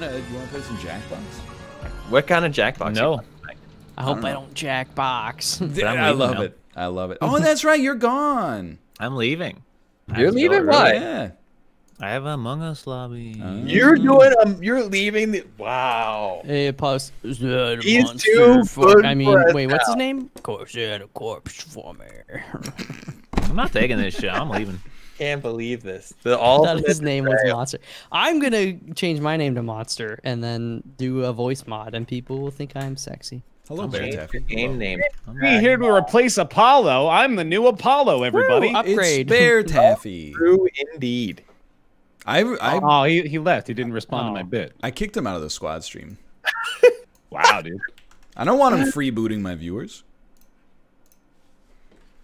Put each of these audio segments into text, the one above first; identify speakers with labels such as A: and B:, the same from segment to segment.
A: Uh, you want to play some Jackbox?
B: What kind of jackbox?
C: No.
D: I hope
A: don't
D: I don't Jackbox.
B: I'm
A: I
B: leaving
A: love
B: now.
A: it. I love it. Oh, that's right. You're gone.
B: I'm leaving.
C: You're
B: have to go
C: leaving?
B: early.
C: Why?
A: Yeah.
B: I have Among Us lobby.
A: Uh,
C: You're doing um. You're leaving the. Wow.
D: Hey, plus,
C: He's
D: He's
C: too good
D: I mean,
C: for
D: wait, what's his
C: now.
D: name? a corpse for me.
B: I'm not taking this shit. I'm leaving.
C: Can't believe this. The
D: I
C: all
D: thought his name was Monster. I'm gonna change my name to Monster and then do a voice mod, and people will think I'm sexy.
A: Hello, Baer Taffy.
C: game name.
B: I'm
E: Be here to replace Apollo. I'm the new Apollo, everybody.
D: Woo, upgrade.
A: It's Baer Taffy.
C: True indeed.
A: I, I,
E: Oh, he, he left. He didn't respond to my
D: Oh.
E: bit.
A: I kicked him out of the squad stream.
E: Wow, dude.
A: I don't want him freebooting my viewers.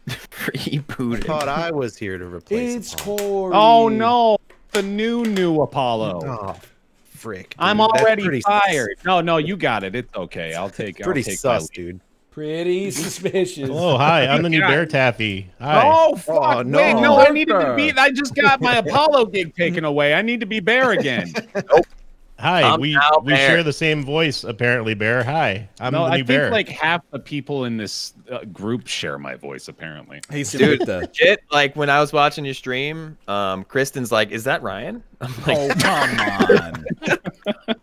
B: rebooted.
F: Thought I was here to replace.
A: It's
F: Apollo.
A: Corey.
E: Oh no, the new new Apollo.
F: Oh, frick.
E: I'm already
F: pretty sus.
E: No, no, you got it. It's okay. I'll take. I'll
F: Pretty
E: take
F: sus, dude.
A: Pretty suspicious.
G: Hello, hi. I'm the new Baer Taffy. Hi.
E: Oh, oh fuck!
F: Oh, no.
E: Wait, no, I needed to be. I just got my Apollo gig taken away. I need to be Bear again.
G: Hi.
B: I'm
G: we we
B: Bear.
G: share the same voice, apparently, Bear. Hi. I'm
E: no,
G: the new
E: I think
G: Bear.
E: like half the people in this uh, group share my voice. Apparently.
A: Hey,
B: Dude,
A: Samantha.
B: shit. Like when I was watching your stream, um, Kristen's like, "Is that Ryan?" I'm like,
A: Oh, come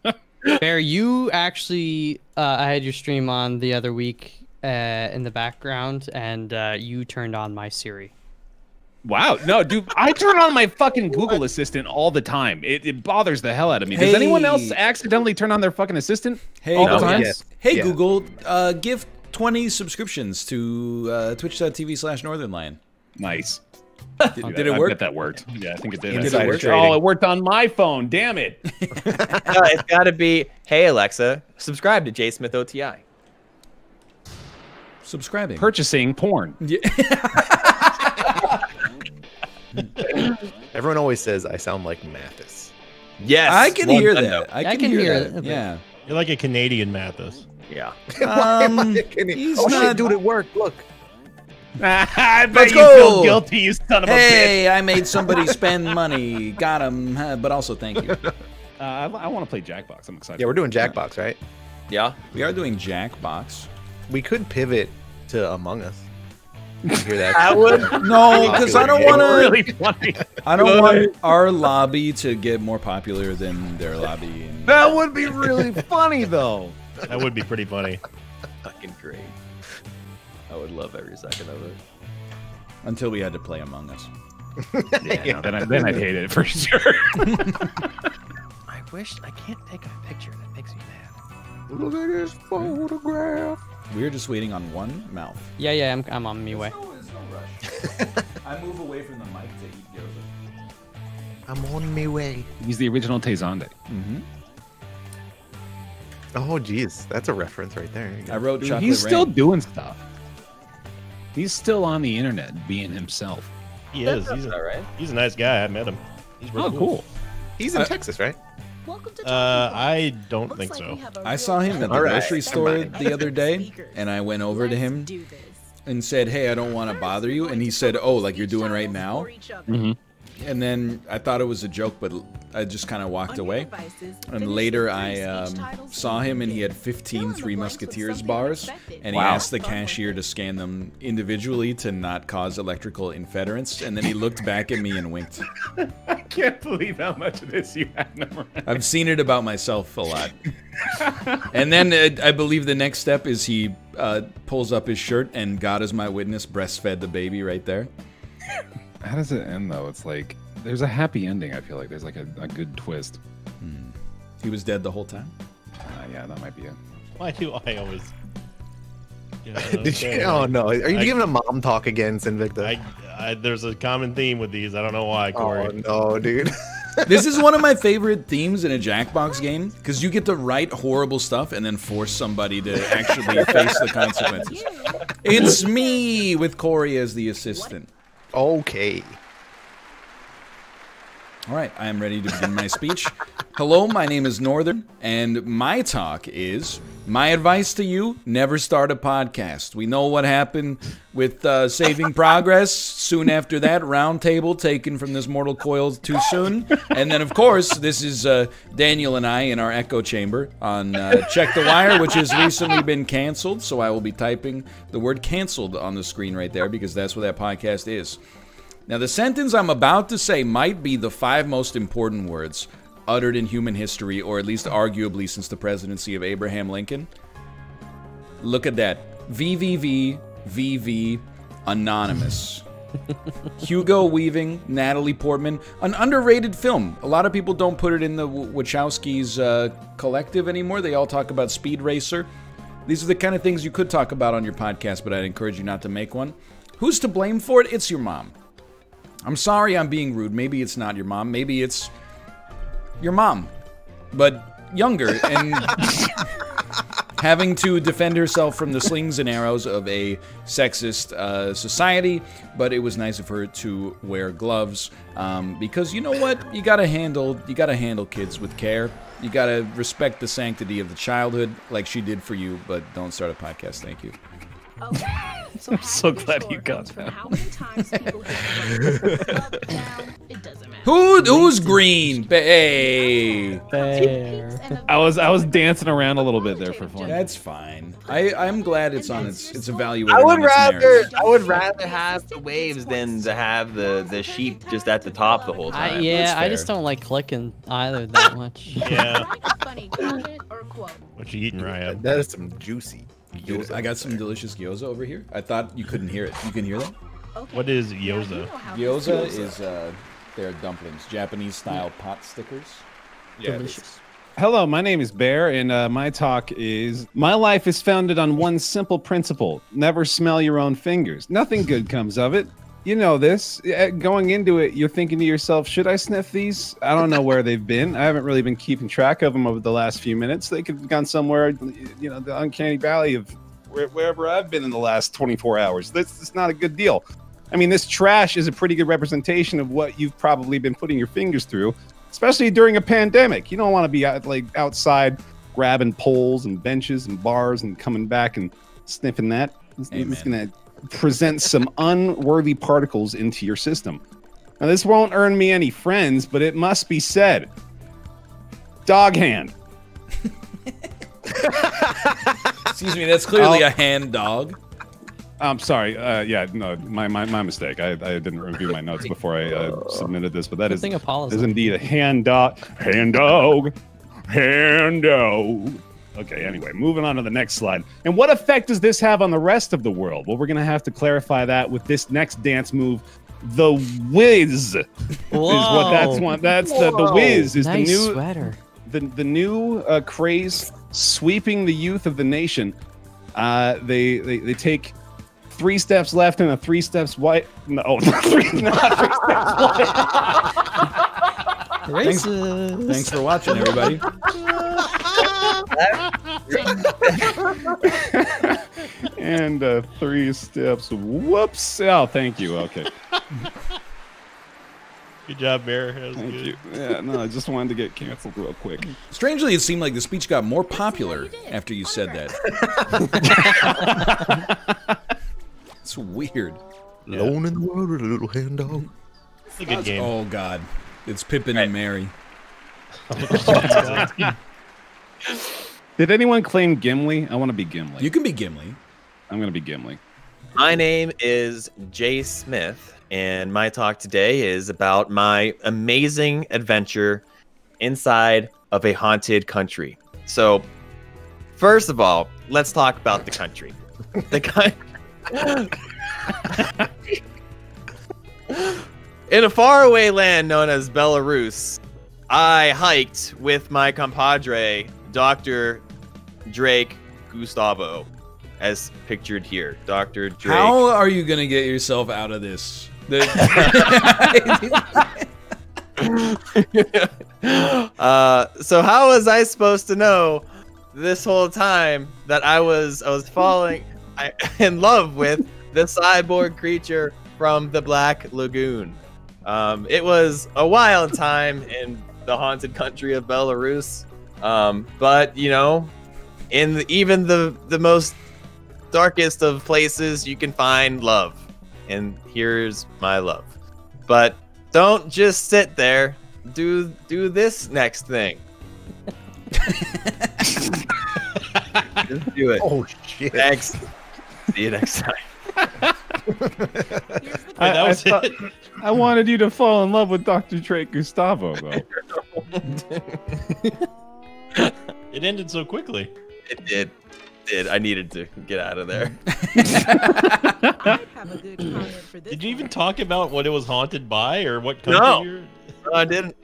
A: on.
D: Bear, you actually, uh, I had your stream on the other week uh, in the background, and uh, you turned on my Siri.
E: Wow, no, dude, I turn on my fucking Google Assistant all the time. It, it bothers the hell out of me. Does anyone else accidentally turn on their fucking assistant?
A: Hey,
E: all the
B: No,
E: time?
F: yes.
A: hey
F: Yeah.
A: Google, uh, give 20 subscriptions to uh, twitch.tv slash Northernlion.
E: Nice.
A: Did,
E: Did
A: it work?
E: bet that worked. Yeah, I think it did.
A: Did
E: I
A: it
E: saw
A: work?
E: your- Oh, it worked on my phone. Damn it.
B: "No, it's got to be, hey Alexa, subscribe to J Smith OTI.
A: Subscribing.
E: Purchasing porn.
A: Yeah.
F: Everyone always says I sound like Mathas.
B: Yes,
A: I can
B: well
A: hear that.
B: though.
A: I can,
D: can
A: hear,
D: hear
A: that.
D: it.
A: Yeah.
G: You're like a Canadian Mathas.
B: Yeah.
A: Um,
F: Can you-
A: he's
F: oh
A: not-
F: shit, dude, it worked. Look.
E: I bet
A: Let's
E: you feel guilty, you son of a bitch.
A: Hey, I made somebody spend money. Got him. But also, thank you.
E: Uh, I, I want to play Jackbox. I'm excited.
F: Yeah, we're doing Jackbox, right?
B: Yeah.
A: We are doing Jackbox.
F: We could pivot to Among Us. You hear that?
B: That would.
A: No, because I don't want to.
E: really funny.
A: I don't want our lobby to get more popular than their lobby. And
E: That would be really funny, though.
G: That would be pretty funny.
B: Fucking great. I would love every second of it.
A: until we had to play Among Us.
E: Yeah, no, then, I, then I'd hate it for sure.
B: I wish I can't take a picture. That makes me mad.
F: Look at this photograph.
A: We're just waiting on one mouth.
D: Yeah, yeah, I'm, I'm on me way.
A: I move away from the mic to eat Yoda.
F: I'm on my way.
E: He's the original Tay Zonday.
A: Mm-hmm.
F: Oh, geez, that's a reference right there.
A: I wrote
E: Dude,
A: Chocolate
E: he's still doing stuff. He's still on the internet being himself.
G: He is. He's a,
B: right.
G: he's a nice guy. I met him. He's really
E: Oh, cool.
F: He's in
A: Uh,
F: Texas, right?
H: Welcome to
G: Uh, I don't
H: Looks
G: think
H: like
G: so.
H: we have a
A: I
H: real
A: saw him at the
F: All right,
A: grocery store the other day, and I went over to
H: Let's
A: him and said, "Hey, I don't want to bother you." And he said, "Oh, like you're doing right now."
E: Mhm.
A: And then I thought it was a joke, but I just kind of walked away. And later I um, saw him, and he had 15 Three Musketeers bars, and he
E: Wow.
A: asked the cashier to scan them individually to not cause electrical interference. And then he looked back at me and winked.
E: I can't believe how much of this you have memorized.
A: I've seen it about myself a lot. and then uh, I believe the next step is he uh, pulls up his shirt and God is my witness, breastfed the baby right there.
E: How does it end, though? It's like there's a happy ending. I feel like there's like a, a good twist.
A: He was dead the whole time.
E: Uh, yeah, that might be it.
G: Why do I always? Yeah,
F: Did you? Oh no! Are you
G: I-
F: giving a mom talk again, Sinvicta?
G: I, I, there's a common theme with these. I don't know why, Corey.
F: oh
G: Corey.
F: no, dude.
A: This is one of my favorite themes in a Jackbox game because you get to write horrible stuff and then force somebody to actually face the consequences. It's me with Corey as the assistant.
F: Okay.
A: All right, I am ready to begin my speech. Hello, my name is Northern, and my talk is my advice to you never start a podcast. We know what happened with uh, Saving Progress. Soon after that, Roundtable taken from this mortal coil too soon. And then, of course, this is uh, Daniel and I in our echo chamber on uh, Check the Wire, which has recently been canceled. So I will be typing the word canceled on the screen right there because that's what that podcast is. Now, the sentence I'm about to say might be the five most important words uttered in human history, or at least arguably since the presidency of Abraham Lincoln. Look at that. VVV, VV, Anonymous. Hugo Weaving, Natalie Portman, an underrated film. A lot of people don't put it in the Wachowskis uh, collective anymore. They all talk about Speed Racer. These are the kind of things you could talk about on your podcast, but I'd encourage you not to make one. Who's to blame for it? It's your mom. I'm sorry I'm being rude. Maybe it's not your mom. Maybe it's your mom, but younger and having to defend herself from the slings and arrows of a sexist uh, society. But it was nice of her to wear gloves um, because you know what? You gotta handle you gotta handle kids with care. You gotta respect the sanctity of the childhood, like she did for you. But don't start a podcast. Thank you.
H: Okay. So
E: I'm so glad you got that.
H: How many times people hit the button, up, down, it doesn't matter.
A: Who who's green? Ba- Hey.
D: Fair.
E: I was I was dancing around a little bit there for fun.
A: That's fine. I I'm glad it's on its it's evaluated.
C: I would rather. I would rather have the waves than to have the the sheep just at the top the whole
D: I,
C: time.
D: yeah, I just don't like clicking either that much.
G: Yeah.
H: Funny comment or quote.
G: What you eating, Ryan?
F: That is some juicy.
A: Gyoza. I got some delicious gyoza over here. I thought you couldn't hear it. You can hear that?
H: Okay.
G: What is
H: Now you
G: gyoza?
H: know how this
A: Gyoza is uh, they're dumplings, Japanese style pot stickers.
D: Delicious.
E: Hello, my name is Bear, and uh, my talk is My life is founded on one simple principle never smell your own fingers. Nothing good comes of it. You know this. Uh, Going into it, you're thinking to yourself, should I sniff these? I don't know where they've been. I haven't really been keeping track of them over the last few minutes. They could have gone somewhere, you know, the uncanny valley of wherever I've been in the last 24 hours. This is not a good deal. I mean, this trash is a pretty good representation of what you've probably been putting your fingers through especially during a pandemic. You don't want to be out, like outside grabbing poles and benches and bars and coming back and sniffing that. It's, it's
A: Amen.
E: going to present some unworthy particles into your system. Now, this won't earn me any friends, but it must be said. Dog hand.
A: Excuse me, that's clearly
E: I'll-
A: a hand dog.
E: I'm sorry. Uh, yeah, no, my, my, my mistake. I, I didn't review my notes before I uh, submitted this, but that
D: Good
E: is
D: thing Apollo's
E: is indeed a hand dog. Hand dog. Hand dog. Okay, anyway, moving on to the next slide. And what effect does this have on the rest of the world? Well, we're going to have to clarify that with this next dance move. The Whiz is what that's
D: Whoa.
E: one. That's the the Whiz is
D: nice
E: the new
D: sweater.
E: the the new uh, craze sweeping the youth of the nation. Uh, they, they they take three steps left and a three steps white. No, three, not three steps
D: Racist.
A: Thanks for watching, everybody.
E: and uh, three steps. Whoops! Oh, thank you. Okay,
G: Good job, Bear.
E: Thank
G: good.
E: you. Yeah, no, I just wanted to get canceled real quick.
A: Strangely, it seemed like the speech got more popular after you said that. it's weird.
F: Alone in the world with a little hand dog.
G: It's a good game.
A: Oh God, it's Pippin and Merry.
E: Did anyone claim Gimli? I want to be Gimli.
A: You can be Gimli.
E: I'm gonna be Gimli.
C: My name is Jay Smith, and my talk today is about my amazing adventure inside of a haunted country. So, first of all, let's talk about the country. The country. In a faraway land known as Belarus, I hiked with my compadre, Dr. Drake Gustavo, as pictured here. Dr. Drake.
A: How are you gonna get yourself out of this?
C: Uh, so how was I supposed to know this whole time that I was I was falling I, in love with the cyborg creature from the Black Lagoon? Um, it was a wild time in the haunted country of Belarus. Um, but you know, in the, even the the most darkest of places, you can find love, and here's my love. But don't just sit there. Do do this next thing. just do it.
F: Oh shit.
C: Thanks. See you next time.
E: I,
G: that was
E: I, thought-
G: it.
E: I wanted you to fall in love with Dr. Trey Gustavo, though.
G: It ended so quickly.
C: It did. Did I needed to get out of there?
H: Have a good comment for this
G: Did you even
H: one.
G: talk about what it was haunted by or what country
C: No.
G: you're
C: No, I didn't.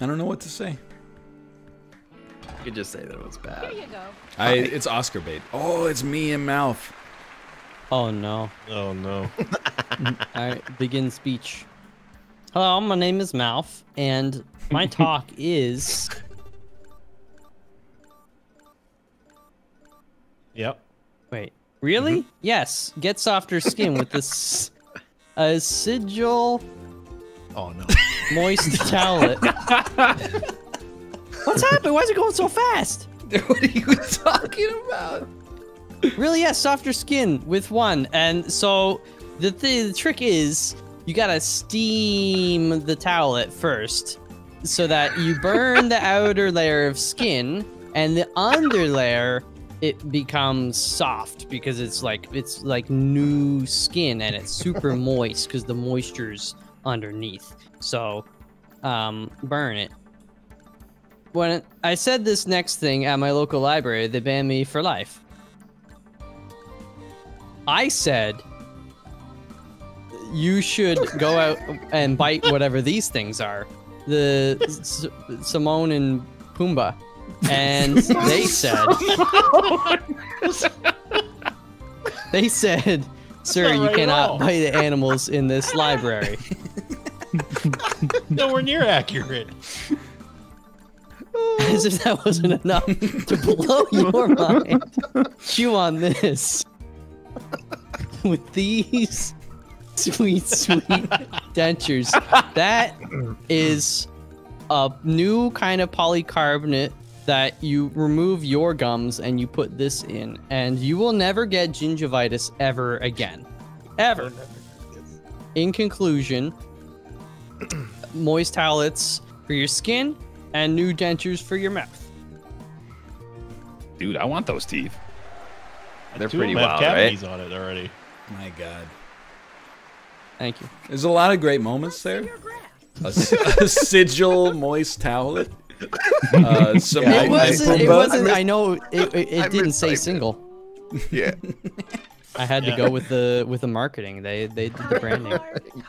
A: I don't know what to say.
C: You could just say that it was
H: Here
C: bad.
H: you go.
A: I it's Oscar bait. Oh, it's me and mouth.
D: Oh no.
G: Oh no.
D: All right, begin speech. Hello, my name is Mouth, and my talk is.
G: Yep.
D: Wait, really? Mm-hmm. Yes, get softer skin with this. A sigil
F: Oh no.
D: moist towelette. What's happening? Why is it going so fast?
A: what are you talking about?
D: Really, yes, softer skin with one. And so the th- the trick is you gotta steam the towel at first, so that you burn the outer layer of skin, and the under layer it becomes soft because it's like it's like new skin and it's super moist because the moisture's underneath. So, um, burn it. When I said this next thing at my local library, they banned me for life. I said you should go out and bite whatever these things are. The S- Simone and Pumbaa. And they said They said, "Sir, you cannot bite the animals in this library."
G: Nowhere near accurate.
D: As if that wasn't enough to blow your mind. Chew on this. With these sweet, sweet dentures. That is a new kind of polycarbonate that you remove your gums and you put this in. And you will never get gingivitis ever again. Ever. In conclusion, moist towelettes for your skin and new dentures for your mouth.
E: Dude, I want those teeth.
C: They're
G: Two of
C: pretty
G: them have
C: wild, right?
G: cavities on it already.
A: My God.
D: Thank you.
A: There's a lot of great moments there.
H: Your graph.
A: A, s- a sigil moist towelette. Uh, Simone
F: I-
D: It wasn't. It wasn't.
F: I
D: I know it. It, it didn't say
F: mistyped it.
D: single.
F: Yeah.
D: I had to go with the with the marketing. They they did the branding.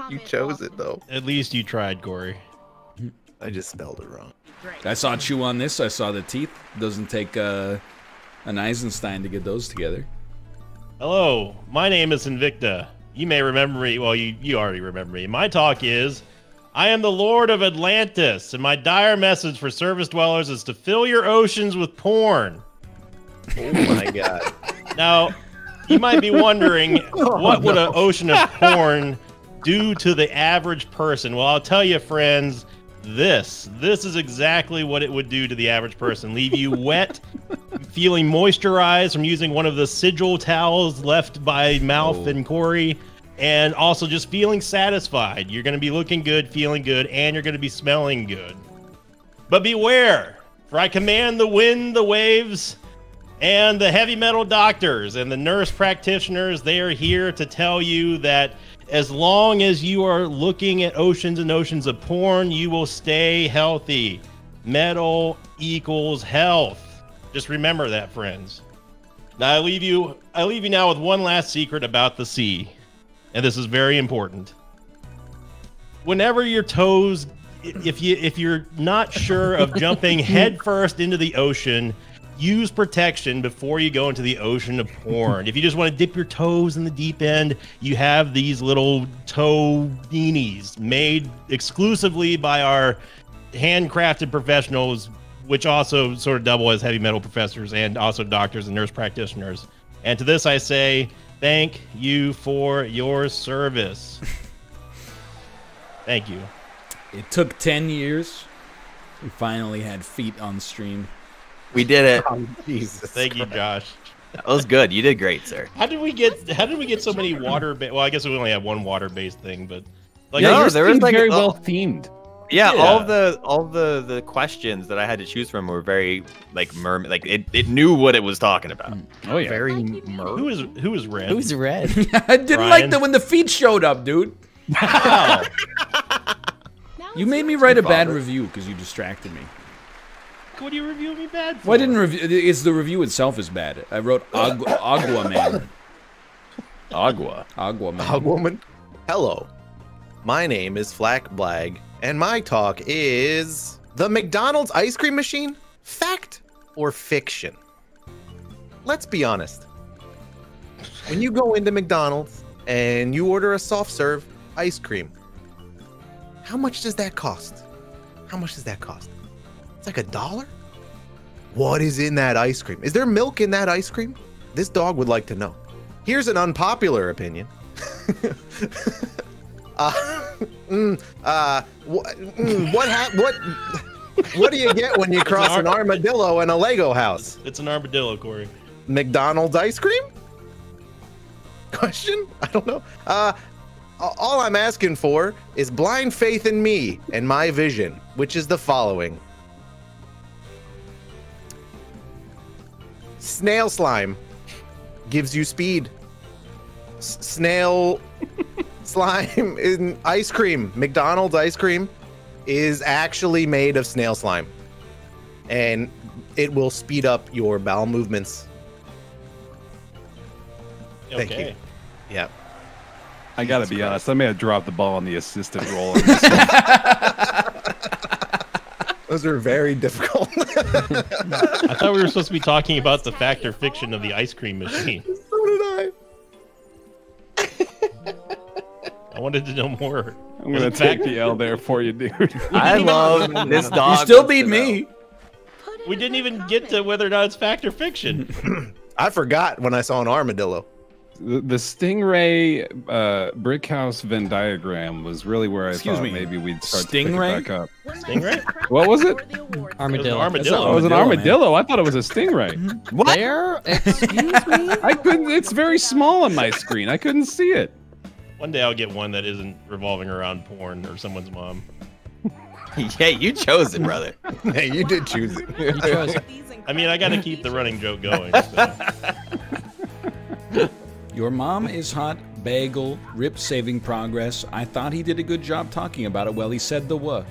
F: You chose it though.
G: At least you tried, Gory.
F: I just spelled it wrong.
A: I saw chew on this. I saw the teeth. Doesn't take uh, an Eisenstein to get those together.
G: Hello, my name is Invicta. You may remember me. Well, you, you already remember me. My talk is I am the Lord of Atlantis, and my dire message for service dwellers is to fill your oceans with porn.
C: Oh my god.
G: Now, you might be wondering oh, what would an ocean of porn do to the average person? Well, I'll tell you, friends, this. This is exactly what it would do to the average person. Leave you wet, feeling moisturized from using one of the sigil towels left by Mouth
A: Oh.
G: and Corey, and also just feeling satisfied. You're going to be looking good, feeling good, and you're going to be smelling good. But beware, for I command the wind, the waves, and the heavy metal doctors and the nurse practitioners. They are here to tell you that as long as you are looking at oceans and oceans of porn, you will stay healthy. Metal equals health. Just remember that, friends. Now I leave you I leave you now with one last secret about the sea. And this is very important. Whenever your toes if you if you're not sure of jumping headfirst into the ocean, use protection before you go into the ocean of porn. if you just want to dip your toes in the deep end, you have these little toe beanies made exclusively by our handcrafted professionals, which also sort of double as heavy metal professors and also doctors and nurse practitioners. And to this I say, thank you for your service. thank you.
A: It took 10 years. We finally had feet on stream.
C: We did it.
F: Oh, Jesus.
G: Thank you, Josh.
C: That was good. You did great, sir.
G: How did we get? How did we get so many water? Ba- well, I guess we only have one water-based thing, but like,
C: Yeah,
E: yeah,
C: no,
E: yours
C: there was like
E: very
C: a-
E: well themed.
C: Yeah,
G: Yeah.
C: all of the all the the questions that I had to choose from were very like mermaid. Like it, it knew what it was talking about. Mm.
E: Oh yeah.
F: Very
H: Thank you,
F: mer.
G: who is who is red?
D: Who's red?
A: I didn't
G: Ryan?
A: like that when the feet showed up, dude.
G: Wow.
A: You made me write a bad review because you distracted me.
G: what do you review me bad for?
A: Well, I didn't review. It's the review itself is bad. I wrote Agua, Agua Man.
C: Agua.
A: Agua Man.
F: Hogwoman. Hello. My name is Flack Blag, and my talk is the McDonald's ice cream machine. Fact or fiction? Let's be honest. When you go into McDonald's and you order a soft serve ice cream, how much does that cost? How much does that cost? It's like a dollar? What is in that ice cream? Is there milk in that ice cream? This dog would like to know. Here's an unpopular opinion. uh, mm, uh, wh- mm, what hap- what what do you get when you cross an armadillo and a Lego house?
G: It's an armadillo, Corey.
F: McDonald's ice cream? Question? I don't know. Uh, all I'm asking for is blind faith in me and my vision, which is the following. Snail slime gives you speed. S- snail slime in ice cream, McDonald's ice cream, is actually made of snail slime. And it will speed up your bowel movements. Thank you. Yeah.
E: I gotta be honest. I may have dropped the ball on the assistant role. in this one.
F: Those are very difficult.
G: I thought we were supposed to be talking about the fact or fiction of the ice cream machine.
F: I
G: wanted to know more.
E: I'm gonna
G: In
E: take
G: fact-
E: the L there for you, dude.
C: I love this dog.
A: You still beat me.
C: know.
H: Put it
G: We didn't
H: the
G: even get to whether or not it's fact or fiction.
F: I forgot when I saw an armadillo.
E: The, the Stingray uh, brick house Venn diagram was really where I
A: Excuse
E: thought
A: me.
E: maybe we'd start
A: Stingray?
E: to pick it back up.
G: Stingray?
E: What was it?
H: the awards.
G: It
D: Armadillo.
G: was an armadillo.
E: Oh, it was an
A: Armadillo, man.
E: I thought it was a stingray.
D: There? Excuse me?
E: I couldn't. It's very small on my screen. I couldn't see it.
G: One day I'll get one that isn't revolving around porn or someone's mom.
C: Yeah, you chose it, brother.
F: hey, you did choose it.
D: You chose
H: These
G: I mean, I got to keep the running joke going. so.
A: Your mom is hot. Bagel. Rip saving progress. I thought he did a good job talking about it. Well, he said the what.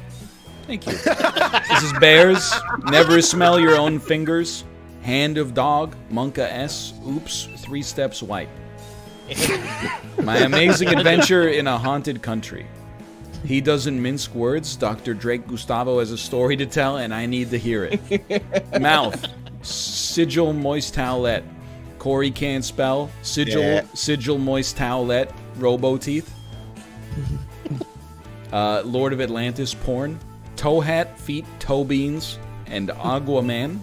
A: Thank you. this is Bears. Never smell your own fingers. Hand of dog. Monka S. Oops. Three steps white. My amazing adventure in a haunted country. He doesn't mince words. Dr. Drake Gustavo has a story to tell, and I need to hear it. Mouth. Sigil moist towelette. Corey can't spell. Sigil
F: Yeah.
A: sigil moist towelette. Robo teeth. Uh, Lord of Atlantis porn. Toe hat, feet, toe beans, and Agua Man.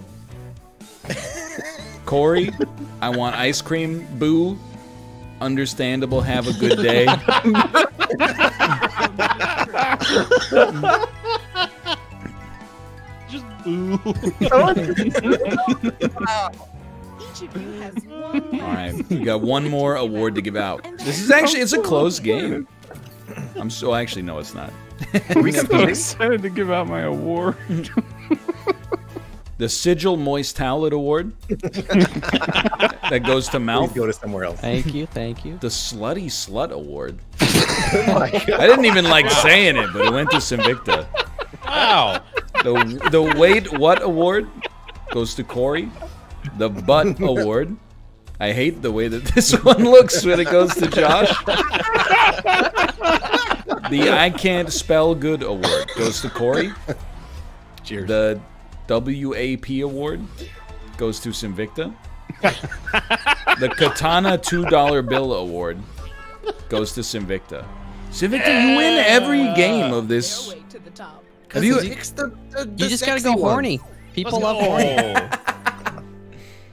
A: Corey, I want ice cream. Boo. Understandable. Have a good day.
G: Just boo.
H: Each of you has one.
A: All right, we got one more award to give out. This is actually it's a close game. I'm so actually no, it's not.
E: I'm so excited to give out my award.
A: The Sigil Moist Towelette Award that goes to
F: Please
A: Mouth.
F: go to somewhere else.
D: Thank you, thank you.
A: The Slutty Slut Award.
F: Oh my God.
A: I didn't even like saying it, but it went to Sinvicta.
G: Wow.
A: The the Wait What Award goes to Corey. The Butt Award. I hate the way that this one looks when it goes to Josh. The I Can't Spell Good Award goes to Corey.
F: Cheers.
A: The WAP Award goes to Sinvicta. the Katana $2 Bill Award goes to Sinvicta. Sinvicta, you win every game of this.
H: To the top.
A: Have you,
F: It's the, the, the
D: You just gotta go
F: one.
D: horny. People
G: Let's
D: love
G: go.
D: horny.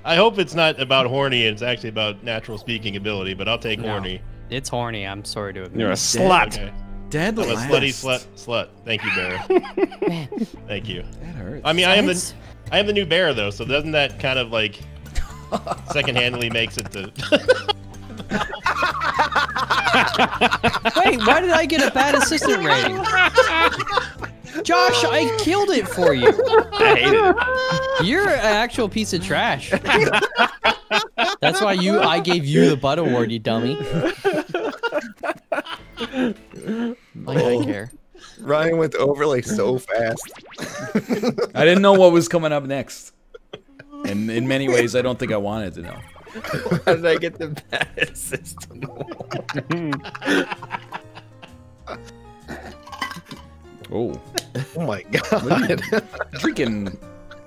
G: I hope it's not about horny and it's actually about natural speaking ability, but I'll take
D: No.
G: horny.
D: It's horny. I'm sorry to admit.
E: You're a slut.
G: Okay.
A: Dead
G: I'm a
A: last.
G: slutty slut slut. Thank you, Bear.
D: Man,
G: Thank you.
A: That hurts.
G: I mean, I am the I am the new bear though, so doesn't that kind of like second-handedly makes it the
D: wait, why did I get a bad assistant rating? Josh, I killed it for you.
C: I hated it.
D: You're an actual piece of trash. That's why you. I gave you the butt award, you dummy. Like I oh. care.
F: Ryan went to overlay so fast.
A: I didn't know what was coming up next. And in many ways, I don't think I wanted to know.
C: How did I get the bad assistant?
A: Oh,
F: Oh my god.
A: drinking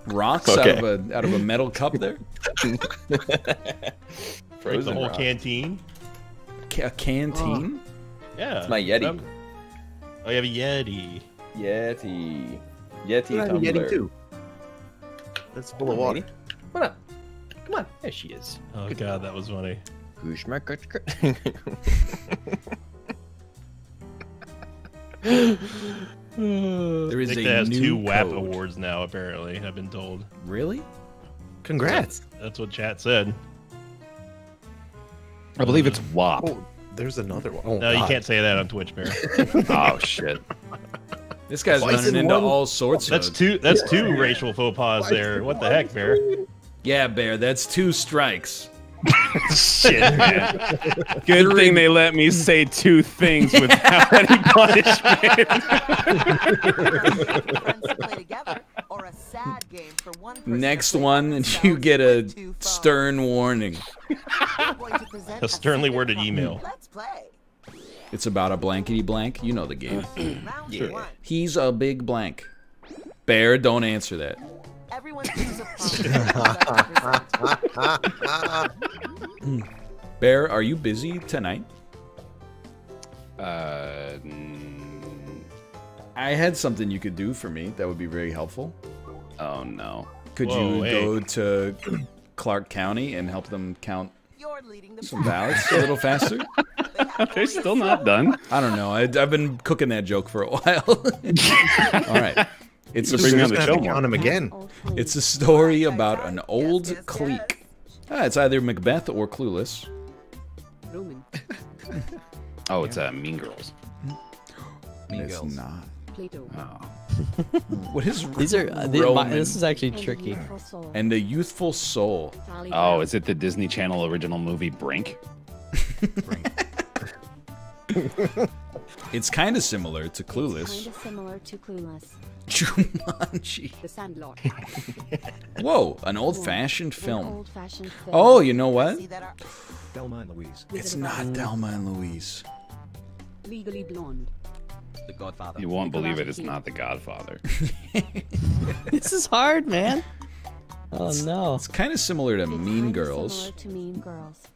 A: rocks
C: Okay.
A: out of a out of a metal cup there.
G: break the whole canteen.
A: Ca- A canteen.
G: Yeah.
C: It's my Yeti.
G: Um, oh, you have a Yeti.
C: Yeti. Yeti
F: I have a. Yeti too. That's full of water.
C: Come on. Come on. There she is.
G: Oh god, that was funny.
C: Who's my cut- cut-
A: There
G: I
A: a
G: has
A: new
G: two WAP
A: code.
G: awards now. Apparently, I've been told.
A: Really?
F: Congrats.
G: That's what chat said.
E: I believe it's WAP.
F: Oh, there's another one. Oh,
G: No, you can't say that on Twitch, Bear.
E: oh shit.
A: This guy's
F: Twice
A: running into
F: one-
A: all sorts
G: That's
A: of.
G: two. That's two racial faux pas there. What the heck, Bear?
A: Yeah, Bear. That's two strikes.
E: Shit, man. Good thing they let me say two things without any punishment.
H: Friends to play together, or a sad game for one person to
A: Next one, and you get a
H: with two phones.
A: stern warning.
H: We're going to present
G: A sternly worded email.
H: Let's play.
A: It's about a blankety blank. You know the game.
H: Round one.
A: He's a big blank. Bear, don't answer that.
H: Everyone choose a phone.
A: Bear, are you busy tonight?
E: Uh, mm,
A: I had something you could do for me that would be very helpful.
E: oh no.
A: Could
G: Whoa,
A: you
G: hey.
A: go to Clark County and help them count
H: You're the
A: some ballots a little faster?
E: They're still not done.
A: I don't know. I, I've been cooking that joke for a while. All right. It's a,
E: Bring me on the
F: gonna
E: show
F: count him again.
A: it's a story about an old clique. Ah, it's either Macbeth or Clueless.
E: Oh, it's uh, Mean Girls.
A: it's not.
E: Oh.
A: What is
D: These are. Uh, the- my,
A: Roman
D: this is actually tricky.
A: and the youthful soul?
E: Oh, is it the Disney Channel original movie Brink? Brink?
A: It's kind of similar to
I: Kind
A: Clueless.
I: of similar to Clueless.
A: Jumanji.
I: The Sandlot.
A: Whoa, an old-fashioned
I: An
A: film.
I: old-fashioned film.
A: Oh, you know what?
H: See uh,
J: Thelma and Louise.
A: It's not Thelma and Louise.
I: Legally Blonde.
J: The Godfather.
E: You won't believe it. It's not The Godfather.
D: This is hard, man. Oh no.
A: It's kind of similar to
I: It's
A: Mean Girls.
I: Similar to Mean Girls.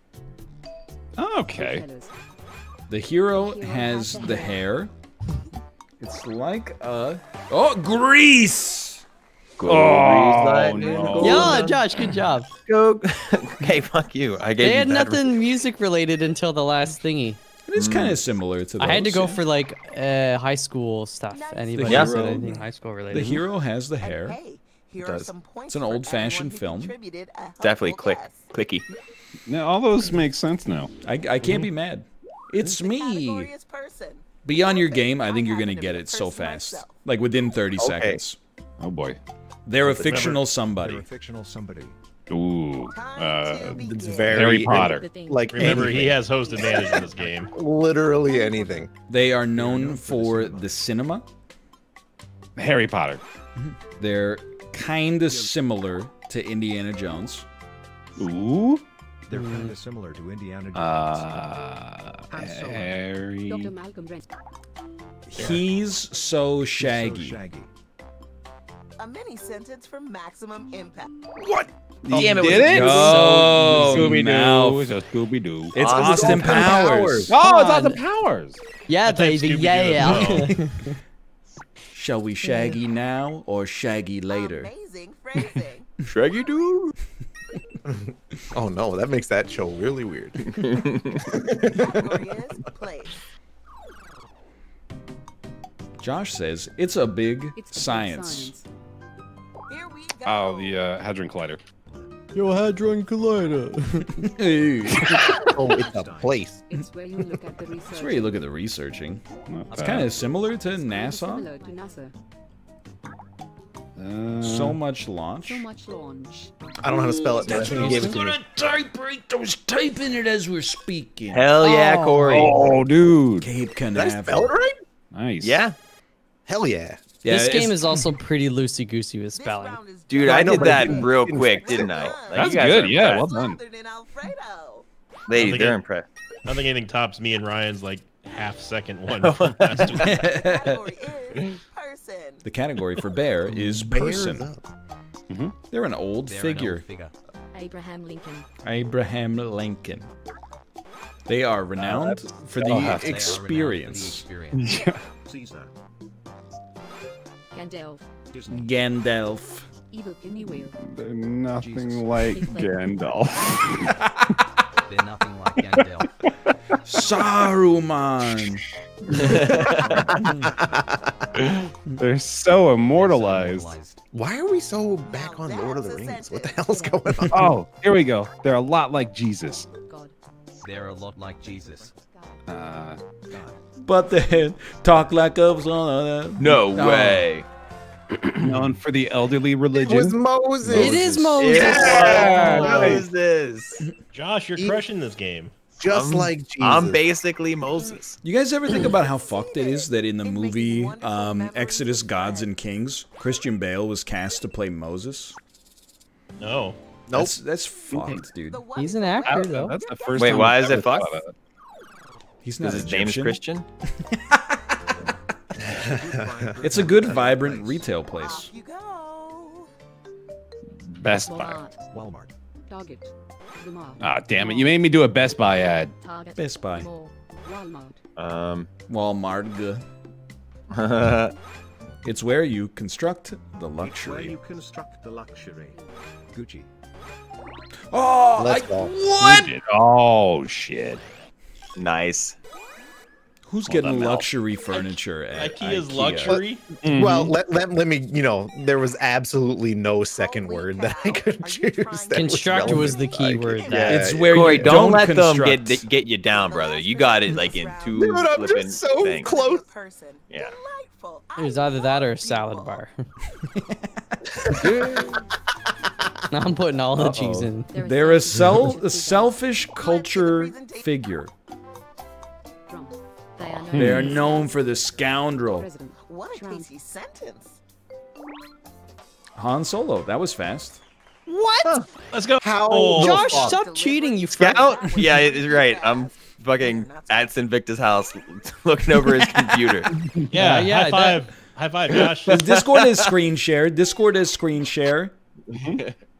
E: Okay.
I: Goodfellas.
A: The hero
I: The hero
A: has
I: has
A: the
I: the
A: hair. It's like a oh Grease.
E: Oh, no.
D: Yeah, Josh, good job.
C: Go. okay, fuck you. I gave
D: They had
C: bad
D: nothing music related until the last thingy.
A: It is kind of similar to. Those,
D: I had to go
A: yeah.
D: for like uh, high school stuff. Anybody
A: The
D: else said anything high school related?
A: The hero has the hair.
H: hey, here
C: does.
H: are some points
A: It's an old-fashioned film.
C: Definitely
H: helpful
C: click,
H: guess.
C: clicky.
E: Now, all those make sense now.
A: I, I can't be mad. It's
H: The
A: me.
H: category person.
A: Be on your game. I think you're gonna get it so fast,
H: myself.
A: like within 30
F: Okay.
A: seconds.
E: Oh boy.
A: They're a
C: Remember-
A: fictional
J: They're
A: somebody.
J: a fictional somebody.
E: Ooh. Uh.
F: It's very
E: Harry Potter.
F: Like
G: Remember, he has host advantage in this game.
F: literally anything.
A: They are known for the cinema.
E: Harry Potter.
A: They're kind of similar to Indiana Jones.
E: Ooh.
J: They're kind of similar to Indiana Jones.
E: Uh, Harry.
I: Dr. Malcolm Brent.
A: He's so
J: He's so
A: shaggy.
J: shaggy.
H: A mini sentence for maximum impact. What?
C: Damn it!
E: Did it?
A: Oh,
E: Scooby
A: mouth.
E: Doo. Scooby Doo.
A: It's
C: Austin
A: Austin Powers.
C: Powers.
E: Oh, it's Austin Powers.
D: yeah,
G: thought
D: baby,
G: Scooby-Doo
D: yeah.
G: as
A: Shall we shaggy now or shaggy later?
H: Amazing phrasing.
C: Shaggy Doo.
F: Oh no, that makes that show really weird.
H: category is place.
A: Josh says it's a big
I: It's big
A: science.
H: Here we go.
E: Oh, the uh, Hadron Collider.
D: Yo, Hadron Collider.
F: Oh, it's a place.
I: It's where you look at the research.
A: That's where you look at the researching.
E: Not
A: It's kind of similar to NASA.
I: Similar to NASA.
E: Uh,
A: So much launch.
I: So much launch.
F: I don't know how to spell it. That's what you gave it to me.
A: type right. I was typing it as we're speaking.
C: Hell yeah, Corey.
E: Oh, dude.
A: Cape
F: Did I spell it right?
E: Nice.
C: Yeah,
F: Hell yeah.
A: Yeah,
D: this game is also pretty loosey goosey with spelling.
C: dude,
F: I
C: I did that real quick, didn't I? Like,
E: That's
C: you guys
E: good. Yeah, well done.
H: smoother than Alfredo.
C: Lady,
G: think
C: they're
G: it-
C: impressed.
G: I don't think anything tops me and Ryan's like half second one from last week.
H: Category is person.
A: the category for bear is
F: Bears
A: person.
F: up. Mm-hmm.
A: They're an old
J: They're an
A: figure.
J: old figure.
I: Abraham Lincoln.
A: Abraham Lincoln. They are uh, renowned for the
E: I'll have to-
J: They are renowned for the
A: experience.
J: experience.
E: Yeah.
J: Caesar.
I: Gandalf.
J: Disney.
A: Gandalf.
I: Evel Knievel.
E: They're nothing
J: Jesus.
E: like Gandalf.
J: They're nothing like Gandalf.
A: Saruman.
E: They're so immortalized.
J: Immortalized.
F: Why are we so back on Lord of the Rings? What the hell's going on?
E: Oh, here we go. They're a lot like Jesus.
J: They're a lot like Jesus.
E: Uh,
A: But then talk like a son.
C: No way.
E: known for the elderly religion.
F: It was
E: religion.
F: Moses.
D: It is Moses.
C: Yeah,
E: nice.
C: Moses.
G: Josh, you're crushing this game.
F: Just
C: I'm-
F: like Jesus.
C: I'm basically Moses.
A: You guys ever think about how fucked it is that in the movie um, Exodus Gods and Kings, Christian Bale was cast to play Moses?
G: No.
F: Nope.
A: That's, that's fucked, dude.
D: He's an
H: who-
D: actor, though.
E: That's the first
C: Wait,
E: time
C: why
E: I've
C: is it fucked?
E: thought it.
A: He's not
C: Because his name's
A: Egyptian.
C: Christian.
A: It's a good, vibrant retail place.
H: You go.
E: Best Buy.
I: Walmart.
J: Walmart.
I: Target.
E: Ah, damn it. You made me do a Best Buy ad.
I: Target.
A: Best Buy.
I: Walmart.
C: Um.
A: Walmart. It's where you construct the
J: It's where
A: luxury.
J: you construct the luxury. Gucci.
A: Oh,
F: Let's
A: I-
F: go.
A: what?
E: Oh, shit.
C: nice.
A: Who's
E: Hold
A: getting
E: on, Mel.
A: luxury furniture at
G: IKEA's
A: IKEA?
G: luxury. Mm-hmm.
F: Well, let, let, let me, you know, there was absolutely no second word that I could choose.
H: trying
F: that
D: Construct was the
F: relevant.
D: key word.
F: yeah,
D: that-
A: It's where
C: Corey,
A: you
C: don't,
A: don't
C: let them get get you down, brother. You got it like in two
F: Dude, I'm
C: flipping
F: just so
C: things.
F: close.
H: Person.
C: Yeah.
H: Delightful.
D: It was either that or a salad bar. I'm putting all the cheese in.
A: They're a, sel- a selfish culture figure.
I: Trump. They are
A: They are
I: known
A: known for the scoundrel.
I: President.
H: What a
I: Trump.
H: tasty sentence.
A: Han Solo. That was fast.
D: What?
G: Let's go.
F: How
G: Oh,
D: Josh,
F: fuck?
D: stop cheating, you fuck.
C: Scout? Yeah, it's right. I'm fucking at Sinvicta's house looking over his computer.
G: Yeah,
D: Uh, yeah,
G: high five. High five, Josh.
A: Discord is screen share. Discord is screen share.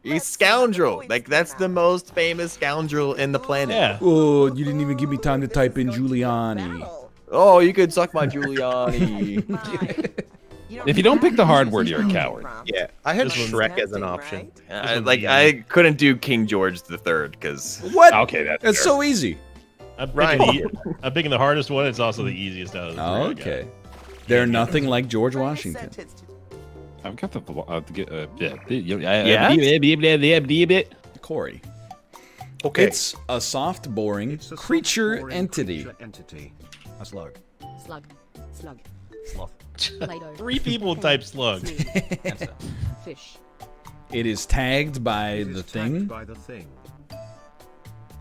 C: He's scoundrel. Like that's the most famous scoundrel in the planet.
G: yeah.
A: Oh, you didn't even give me time to type in Giuliani.
H: Battle.
C: Oh, you could suck my Giuliani.
E: If you don't pick the hard word, you're a coward.
F: Yeah, I had
G: This
F: Shrek as an option.
H: right?
C: I, like I couldn't do King George the Third because
A: What?
E: Okay, that's
A: That's so easy.
G: I'm picking, the, I'm picking the hardest one. It's also the easiest out of the three.
A: Okay. They're nothing like George
H: Bring a
A: Washington.
H: sentence to-
E: I've got the. Uh, the uh, yeah.
C: Yeah?
E: yeah.
A: Corey.
F: Okay.
A: It's a soft, boring
J: It's a
A: creature
J: soft-boring
A: entity.
J: creature entity. A slug.
I: Slug. Slug.
J: Sloth.
I: Play-Doh.
G: Three people type slug.
J: Answer.
I: Fish.
A: It is tagged by
J: It
A: the
J: is tagged
A: thing.
J: By the thing.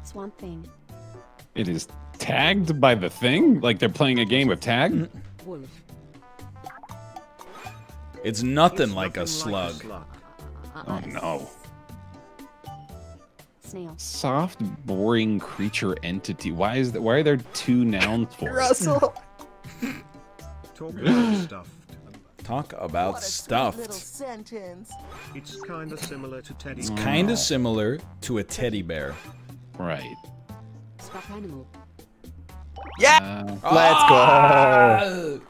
I: Swamp Thing.
E: It is tagged by the thing? Like they're playing a game of tag? Mm.
I: Wolf.
A: It's nothing
J: It's
A: like a
J: nothing
A: slug.
J: slug. Uh-uh.
E: Oh no.
I: Snail.
E: Soft, boring creature entity. Why is that? Why are there two nouns for?
C: Russell.
J: Talk about stuffed.
A: Talk about
H: What a sweet little
A: stuffed.
H: sentence.
J: It's kind of similar to Teddy.
A: It's kind of similar to a teddy bear.
E: Right.
I: Stuffed animal.
C: Yeah.
E: Uh,
F: Let's go.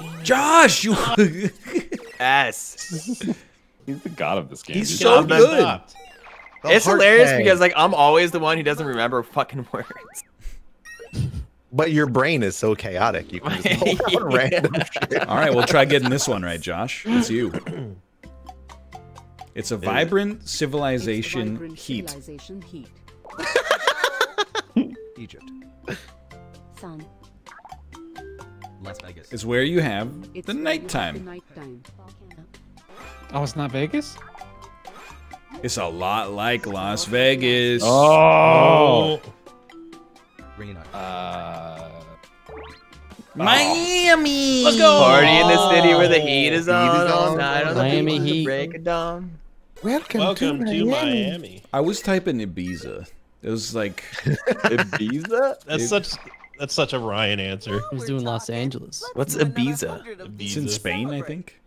A: Ah! Josh, you.
C: Yes.
E: He's the god of this game.
A: He's
E: He's
A: so good.
F: The
C: it's hilarious
F: tag.
C: because like I'm always the one who doesn't remember fucking words.
F: But your brain is so chaotic. You can just pull out random shit.
A: All right, we'll try getting this one right, Josh. It's you. It's a vibrant civilization
I: Vibrant
A: heat.
I: Civilization heat.
J: Egypt.
I: Sun.
B: Las Vegas.
A: Is where you have
I: It's
A: the
I: The
A: nighttime.
I: Nighttime.
E: Oh, it's not Vegas.
A: It's a lot like Las Vegas.
E: Oh.
B: Reno.
E: Uh,
A: Miami.
C: Let's go. Party in the city where the heat is
F: Heat
C: on
F: is
C: all
F: on.
C: night on the
D: Miami
C: beach with the
D: Heat.
C: break of dawn.
F: Welcome,
G: Welcome to Miami.
A: I was typing Ibiza. It was like
C: Ibiza?
G: That's such that's such a Ryan answer.
D: I was doing Los Angeles.
C: What's Ibiza?
A: it's in Spain, I think.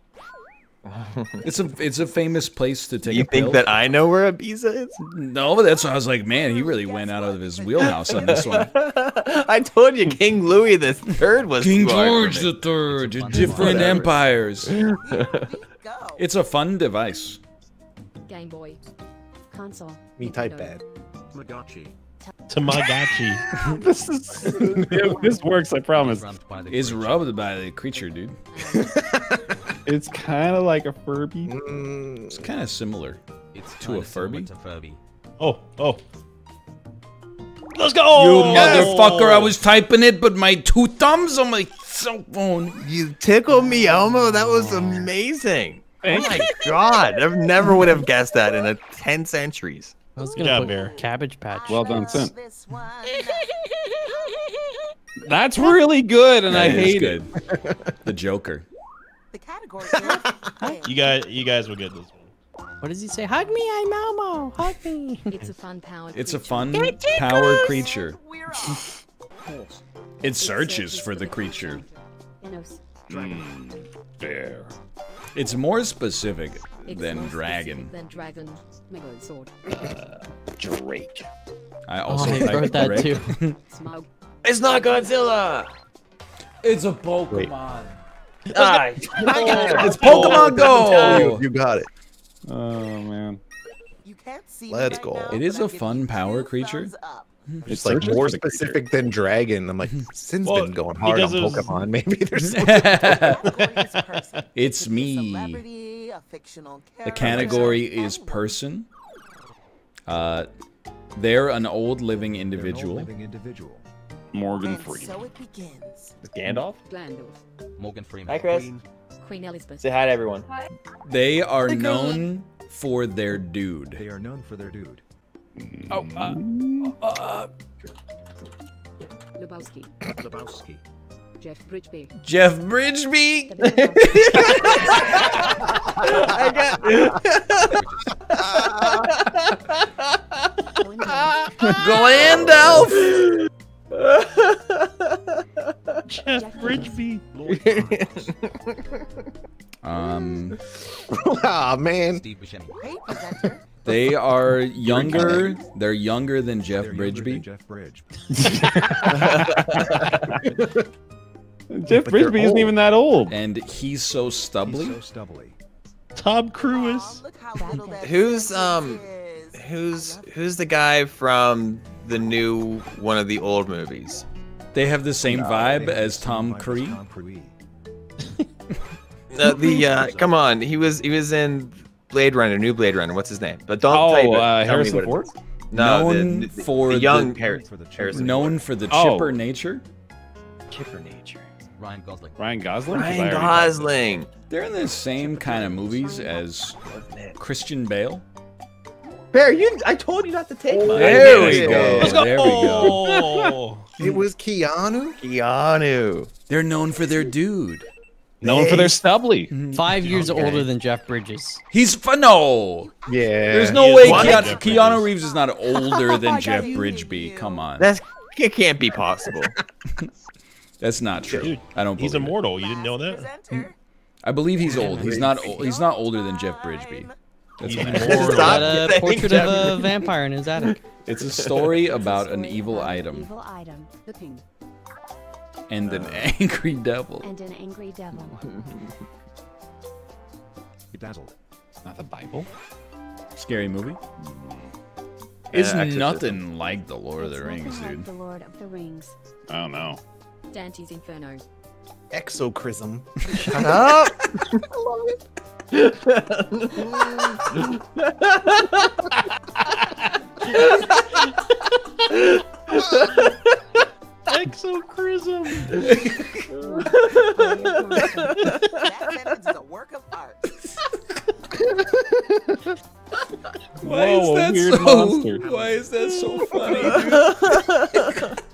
A: It's a it's a famous place to take
C: You
A: a pill.
C: think that I know where Ibiza is?
A: No, but that's why I was like, man, he really went out of his wheelhouse on this one.
C: I told you King Louis the Third was
A: King
C: too hard for
A: George
C: me.
A: the Third,
B: It's a fun
A: different
C: Whatever.
A: empires. It's a fun device.
I: Game Boy. Console.
F: Me type
I: Nintendo.
F: bad.
J: Magachi.
G: Tamagotchi.
E: this is this works. I promise.
B: Rubbed by the
A: Is rubbed by the creature, dude.
E: It's kind of like a Furby.
F: Mm,
A: It's kind of similar.
B: It's
A: to a Furby?
B: To Furby.
G: Oh, oh. Let's go!
A: You motherfucker! I was typing it, but my two thumbs on my cell phone.
C: You tickled me, Elmo. That was amazing. Oh my god. I never would have guessed that in a 10 centuries.
D: I was
G: Good
D: gonna
G: job,
D: put
G: Bear.
D: Cabbage Patch.
E: Well done, son. That's really good, and I
A: That is
E: hate
A: good. The Joker.
K: The category is
G: You guys, you guys will get this one.
D: What does he say? Hug me, I'm Elmo. Hug me.
I: It's a fun power.
A: It's a
I: creature.
A: fun power creature.
K: We're off.
A: It searches for the creature.
I: Enos.
E: Mm, bear.
A: It's more specific
I: It's
A: than dragon.
I: specific Than dragon. Mega sword.
E: Drake.
A: I
D: Oh,
A: also
D: I
A: typed
D: wrote that
A: Drake.
D: too.
C: It's not Godzilla.
A: It's a Pokemon.
C: Ah,
A: It's Pokemon Go.
F: you got it.
E: Oh man.
K: You can't see
F: Let's
K: me
F: go.
K: now,
A: It is
K: but
A: a
K: I give
A: fun power creature.
K: thumbs up.
F: It's like more
E: for the creature.
F: specific than dragon. I'm like, Sin's
G: Well,
F: been going hard on
G: because it was-
F: Pokemon. Maybe there's
K: Category is person.
A: It's
K: Could be
A: me.
K: Celebrity, a fictional
A: The category is person. Uh, they're an old living
J: They're old
A: individual.
J: living individual.
E: Morgan
K: And
E: Freeman.
K: so it begins.
C: Gandalf?
I: Glandalf.
B: Morgan Freeman.
C: Hi, Chris.
J: Queen.
I: Queen Elizabeth.
C: Say hi to everyone.
A: They are known for their dude.
J: They are known for their dude.
A: Oh, uh, uh,
I: Lebowski.
J: Lebowski.
I: Jeff Bridgeby.
A: Jeff Bridgeby. Glandalf.
G: Jeff Bridgeby.
A: Um,
F: Ah man.
B: Steve Buscemi.
A: They are younger. They're younger than Jeff
J: They're younger than
A: Bridgeby.
J: Jeff Bridge.
E: Jeff
F: But they're
E: Bridgeby isn't even that old.
A: And he's so
J: He's so stubbly.
G: Tom Cruise.
K: look how little that
C: Who's, um. Who's who's the guy from the new one of the old movies?
A: They have the same vibe as Tom
J: same vibe
A: Cruise.
J: Tom Cruise.
C: Uh, the uh, come on, he was he was in Blade Runner, new Blade Runner. What's his name? But don't
E: Oh,
C: type it.
E: uh,
C: Tell me
E: Harrison
C: what
E: Ford?
C: No,
A: Known
C: the, the,
A: for
C: the
A: the-
C: young Harrison.
J: the
C: Harrison
A: Known for the
E: Oh.
A: chipper nature.
C: Chipper nature.
B: Ryan Gosling.
E: Ryan Gosling. 'Cause I
C: Ryan Gosling.
A: They're in the same kind of movies as Christian Bale.
C: Bear, you. I told you not to take oh, mine.
A: There we go.
G: Let's go.
A: There we go.
G: Oh.
F: It was Keanu.
C: Keanu.
A: They're known for their dude.
E: Known for their stubbly. Mm-hmm.
D: Five years
C: Okay.
D: older than Jeff Bridges.
A: He's fun. No,
F: Yeah.
A: there's no way
G: one
A: Keanu, Keanu Reeves is not older than Jeff
K: got you,
A: Bridgeby. Come on,
C: That's it. Can't be possible.
A: that's not true.
G: Dude,
A: I don't.
G: He's
A: believe it.
G: immortal. You didn't know that?
A: I believe he's old. He's not. Old. He's not older than Jeff Bridgeby. That's
G: He's
A: what I-
G: immortal.
C: Stop
D: Got a portrait
C: Jeff
D: of a vampire in his attic.
A: It's a story about an evil item
I: Evil item. The king.
A: and an angry devil.
I: And an angry devil.
J: Bedazzled.
E: Not the Bible.
A: Scary movie. It's
C: Uh,
A: nothing like the Lord of the Rings,
I: nothing like
A: dude.
I: The Lord of the Rings.
E: I don't know.
I: Dante's Inferno.
F: Exocrism.
C: Shut up.
G: Exocrism.
K: That sentence is a work of art.
A: Why
E: Whoa,
A: is that so?
E: monster.
A: Why is that so funny, dude?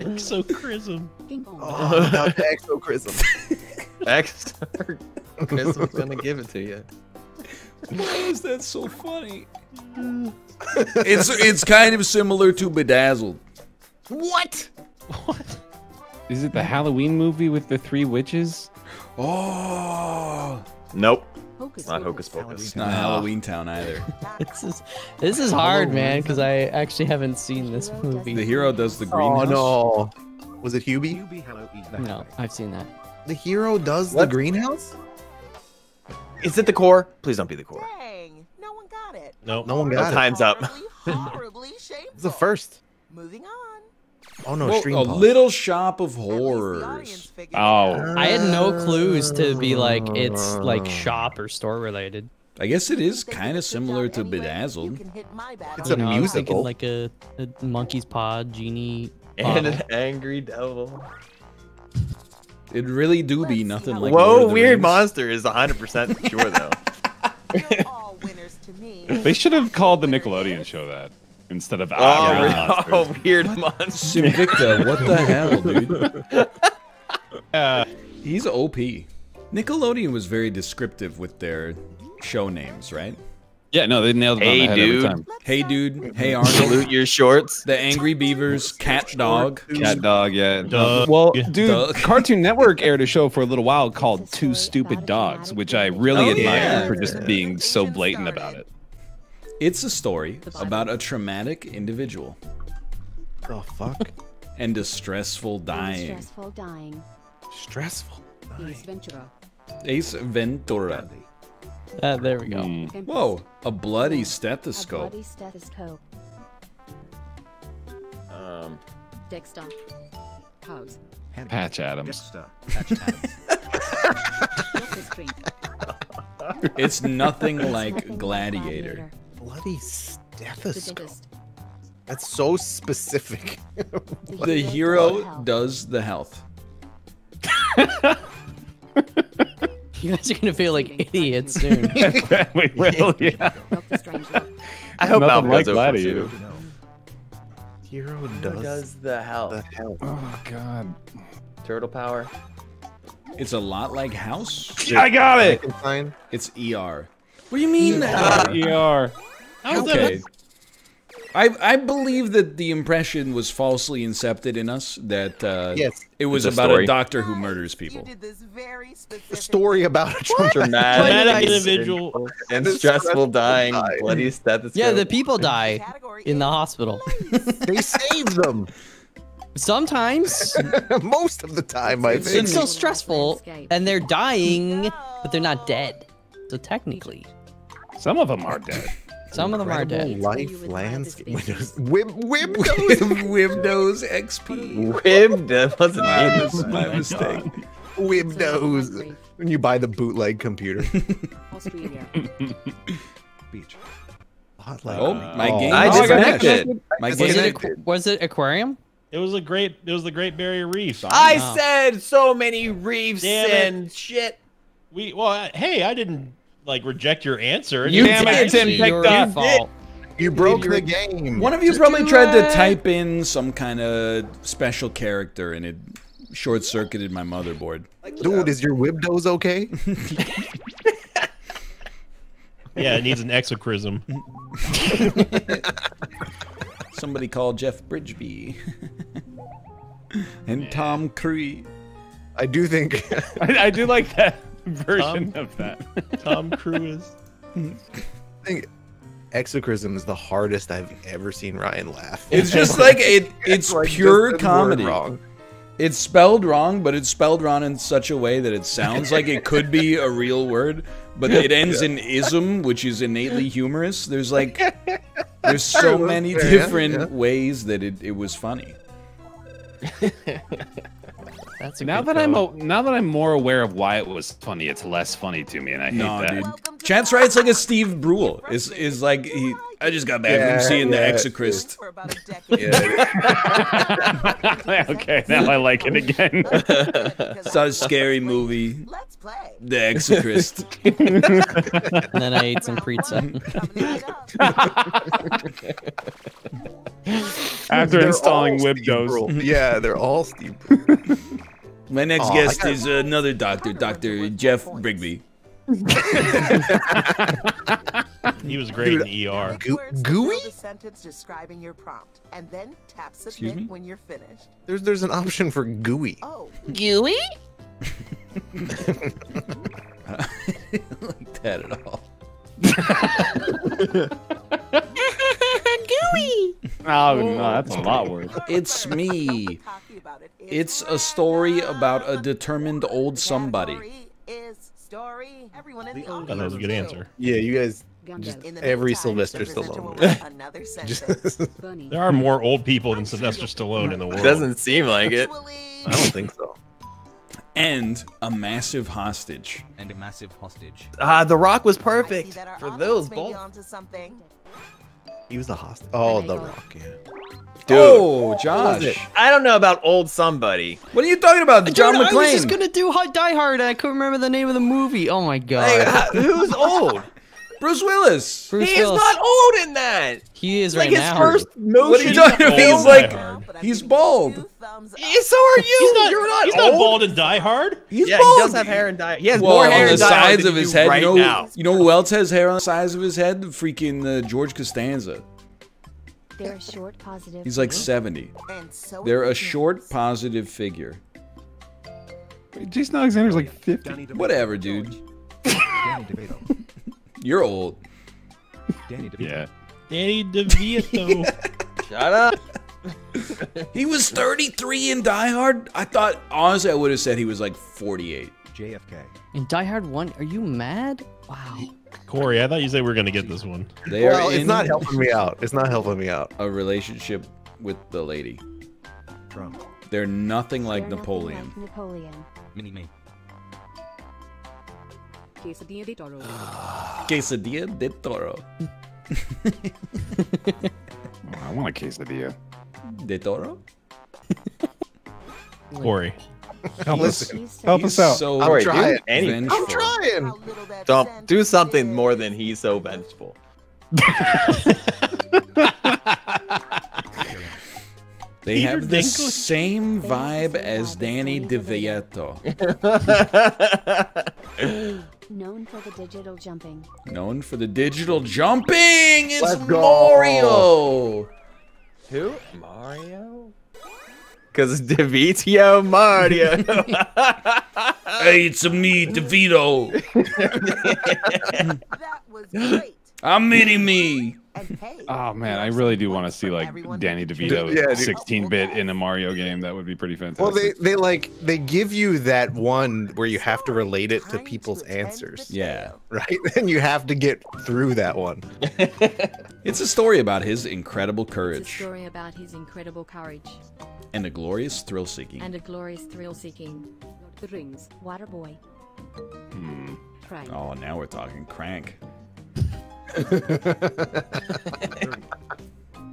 G: Exocrism.
I: King Kong.
F: Oh, not exocrism.
C: Exorcism's gonna give it to you.
A: Why is that so funny? it's it's kind of similar to Bedazzled.
F: What? What?
E: Is it the Halloween movie with the three witches?
A: Oh,
C: Nope.
I: Hocus
C: It's not Hocus Pocus.
A: it's not Halloween Town either.
D: This is this is hard, man, because I actually haven't seen this movie.
A: The hero does the
F: Oh
A: greenhouse.
F: no. Was it Hubie?
J: Hubie Halloween.
D: No, I've seen that.
F: The hero does
C: What?
F: the greenhouse?
C: Is it the core? Please don't be the core.
K: Dang, no one got it.
G: Nope.
F: No one
C: No
F: got it.
C: time's up.
K: Horribly, horribly shameful.
F: It's the first.
K: Moving on.
F: Oh no,
A: Well,
F: stream
A: a
F: pause.
A: little shop of
K: At least the audience
A: horrors.
E: Oh.
K: out.
D: I had no clues to be like it's like uh. shop or store related.
A: I guess it is kind of similar to
K: anyway,
A: Bedazzled.
K: can hit.
F: It's
D: You
F: a
D: know, I was thinking
F: musical.
D: like a, a monkey's paw genie.
C: And
D: bottle.
C: an angry devil.
A: It really do be
K: Let's
A: nothing like.
C: Whoa, weird
A: Rings.
C: monster is 100% sure though.
K: You're all winners to me.
E: They should have called the Nickelodeon show that instead of
C: Oh,
E: Ah, Weird
C: oh, weird monster.
A: Sinvicta, what the hell, dude?
G: Uh,
A: He's OP. Nickelodeon was very descriptive with their show names, right?
E: Yeah, no, they nailed it
C: Hey,
E: on the head
C: dude.
E: every time.
A: Hey, dude. Hey, Arnold.
C: Salute your shorts.
A: The Angry Beavers, Cat Dog.
E: Cat dog, yeah.
G: Doug.
E: Well, dude,
A: Doug.
E: Cartoon Network aired a show for a little while called Two Stupid Dogs, which I really
A: Oh,
E: admire
A: yeah.
E: for just being so blatant about it.
A: It's a story about a traumatic individual
F: The fuck?
A: and distressful dying.
I: Stressful dying.
F: Stressful.
I: Ace Ventura.
A: Ace Ventura.
D: Uh, there we go.
E: Mm.
A: Whoa, a bloody
I: A
A: stethoscope.
I: bloody stethoscope.
C: Um,
I: Dexter. House.
E: Patch Adams.
J: Dexter. Patch Adams.
A: It's nothing like
I: Nothing
A: Gladiator.
F: Bloody
I: The
F: stethoscope. That's so specific.
A: The hero does the health.
D: You guys are gonna feel like idiots soon.
E: we will, yeah.
C: I hope
E: Nothing
C: Malcolm
E: like
C: goes over
E: Gladiator.
C: too.
F: hero does,
C: does the
F: the
C: hell?
F: hell.
E: Oh, God.
C: Turtle power.
A: It's a lot like House.
E: I got it!
A: It's ER. What do you mean?
E: ER.
A: Okay. I I believe that the impression was falsely incepted in us that uh,
F: Yes.
A: it was
C: It's a
A: about
C: story.
A: a doctor who murders
K: You
A: people.
K: did this very
F: A story about a dramatic
G: Dramatic individual.
C: and
F: This
C: stressful
F: stressful
C: dying,
F: dying.
C: bloody stethoscope.
D: yeah, the people die in the hospital.
F: They save them
D: Sometimes
F: most of the time. I think.
D: it's
F: think.
D: still stressful, and they're dying, but they're not dead. So technically,
E: Some of them are dead.
D: some of them are dead.
F: Life
I: You would like
F: landscape.
I: this
F: Windows. Wim, Windows.
A: Windows XP.
C: Wib, that wasn't
A: My,
C: me.
A: my mistake.
F: Windows. When you buy the bootleg computer.
I: Australia.
J: Beach.
F: Hotline.
A: Oh, my
E: Oh.
A: game.
C: I
E: Oh, I got
C: disconnected.
A: My
D: Was
A: game.
D: it, was it aquarium?
G: It was a great. It was the Great Barrier Reef.
C: I
D: Wow.
C: said so many reefs
G: Damn it.
C: and shit.
G: We well, I- hey, I didn't like reject your answer.
E: You
G: It's
E: damn it, Tim, pick
D: your
E: that.
D: fault.
F: You broke the game.
A: One of you
D: Just
A: probably
D: do
A: tried to type in some kind of special character and it short circuited my motherboard.
F: Dude, is your Windows okay?
G: Yeah, it needs an exocrism.
A: Somebody called Jeff Bridgeby. and Tom Cruise.
F: I do think.
E: I, I do like that version of that.
G: Tom Cruise.
F: I think exocrism is the hardest I've ever seen Ryan laugh.
A: It's just like it. It's
F: like
A: pure
F: just
A: comedy.
F: wrong.
A: It's spelled wrong, but it's spelled wrong in such a way that it sounds like it could be a real word, but it ends in ism, which is innately humorous. There's like There's so many
F: Fair, yeah,
A: different
F: yeah.
A: ways that it, it was funny.
D: That's a
E: Now
D: good
E: that I'm a, now that I'm more aware of why it was funny, it's less funny to me, and I hate
A: No,
E: that.
A: dude. Chance writes like a Steve Brule. Is is like he. I just got back
F: Yeah,
A: from seeing
F: yeah.
A: the Exocrist.
K: For about a decade.
E: okay, now I like it again.
A: Saw a scary movie,
K: Let's play.
A: The Exocrist.
D: And then I ate some pizza.
E: After
F: They're
E: installing
F: all Steve
E: Wibdos.
F: Brule. Yeah, they're all Steve. Brule.
A: My next
F: Aw, I
A: guest
F: got-
A: is another doctor, Doctor Jeff Brigby.
G: He was great
F: Dude,
G: in ER.
F: Goo-
K: Words
F: gooey?
K: build sentence describing your prompt, and then tap
A: Excuse
K: submit
A: me?
K: when you're finished.
F: There's there's an option for gooey.
K: Oh,
D: Gooey?
A: like that at all. gooey.
E: Oh no, that's a lot worse.
A: It's me.
K: Cocky about it.
A: It's a story about a determined old somebody.
K: Story is story. Everyone in the
G: Oh, that was a good answer.
F: Yeah, you guys just
K: In the
F: every
K: meantime,
F: Sylvester
K: the
F: Stallone. movie.
K: Another sentence.
F: Just-
I: Bunny.
G: There are more old people than Sylvester Stallone in the world.
C: Doesn't seem like it.
F: I don't think so.
A: And a massive hostage.
J: And a massive hostage.
C: Ah, The Rock was perfect for those
K: may
C: both.
F: He was a hostage. Oh, The Rock. Yeah.
A: Dude, oh, Josh.
C: I don't know about old somebody.
A: What are you talking about? John
D: Dude, I was just gonna do Die Hard and I couldn't remember the name of the movie. Oh my god.
C: Like, uh, who's old?
A: Bruce Willis.
D: Bruce
C: He is not old in that.
D: He is
C: like
D: right
C: his
D: now.
C: first motion.
A: What are you talking about? He's like,
G: Hard.
A: He's bald.
K: two thumbs up.
C: Yeah, so are you.
G: He's not,
C: You're not
G: he's
C: old.
G: not bald in Die Hard.
A: He's
C: yeah,
A: bald.
C: he does have hair and dye. He has
A: well,
C: more hair
A: on the
C: in
A: sides of his head.
C: right
A: you know,
C: now.
A: you know who else has hair on the sides of his head? Freaking uh, George Costanza.
I: They're a short positive.
A: He's like 70.
K: And so
A: They're a short,
K: begins.
A: positive figure.
E: Jason Alexander's like 50.
A: Whatever, dude.
J: Danny DeVito.
A: You're old.
J: Danny DeVito.
E: Yeah.
G: Danny DeVito.
C: Shut up.
A: He was 33 in Die Hard. I thought, honestly, I would have said he was like 48.
J: JFK.
D: In Die Hard 1, are you mad? Wow.
G: Corey, I thought you said we were gonna get this one.
A: They
F: Well,
A: in
F: it's not helping me out. It's not helping me out.
A: a relationship with the lady.
J: Trump.
A: They're nothing like
I: They're nothing
A: Napoleon.
I: like Napoleon.
J: Mini me.
I: Quesadilla de toro.
A: Quesadilla de toro.
E: Oh, I want a quesadilla.
A: De toro?
G: Corey.
E: Help us. Help us out.
A: so
F: I'm trying.
A: vengeful.
F: I'm trying.
K: How
C: Don't do something more than he's so vengeful.
A: They
G: Peter
A: have the
G: Dinklage.
A: same vibe as Danny DeVito,
I: Known for the digital jumping.
A: known for the digital jumping. It's
F: Let's go.
A: Mario.
C: Who? Mario? Because DeVito Mario.
A: Hey, it's me, DeVito.
K: That was great.
A: I'm Mini Me.
K: And hey,
E: Oh man, I really do want to see like Danny
K: who
E: DeVito
F: Yeah,
E: 16-bit in a Mario game. That would be pretty fantastic.
F: Well, they they like they give you that one where you have to relate it to people's answers,
A: Yeah.
F: right? And you have to get through that one.
A: It's a story about his incredible
I: It's a
A: courage
I: story about his incredible courage
A: and a glorious thrill seeking.
I: and a glorious thrill seeking. The Rings. Waterboy.
E: Hmm.
I: Crank.
A: Oh, now we're talking crank.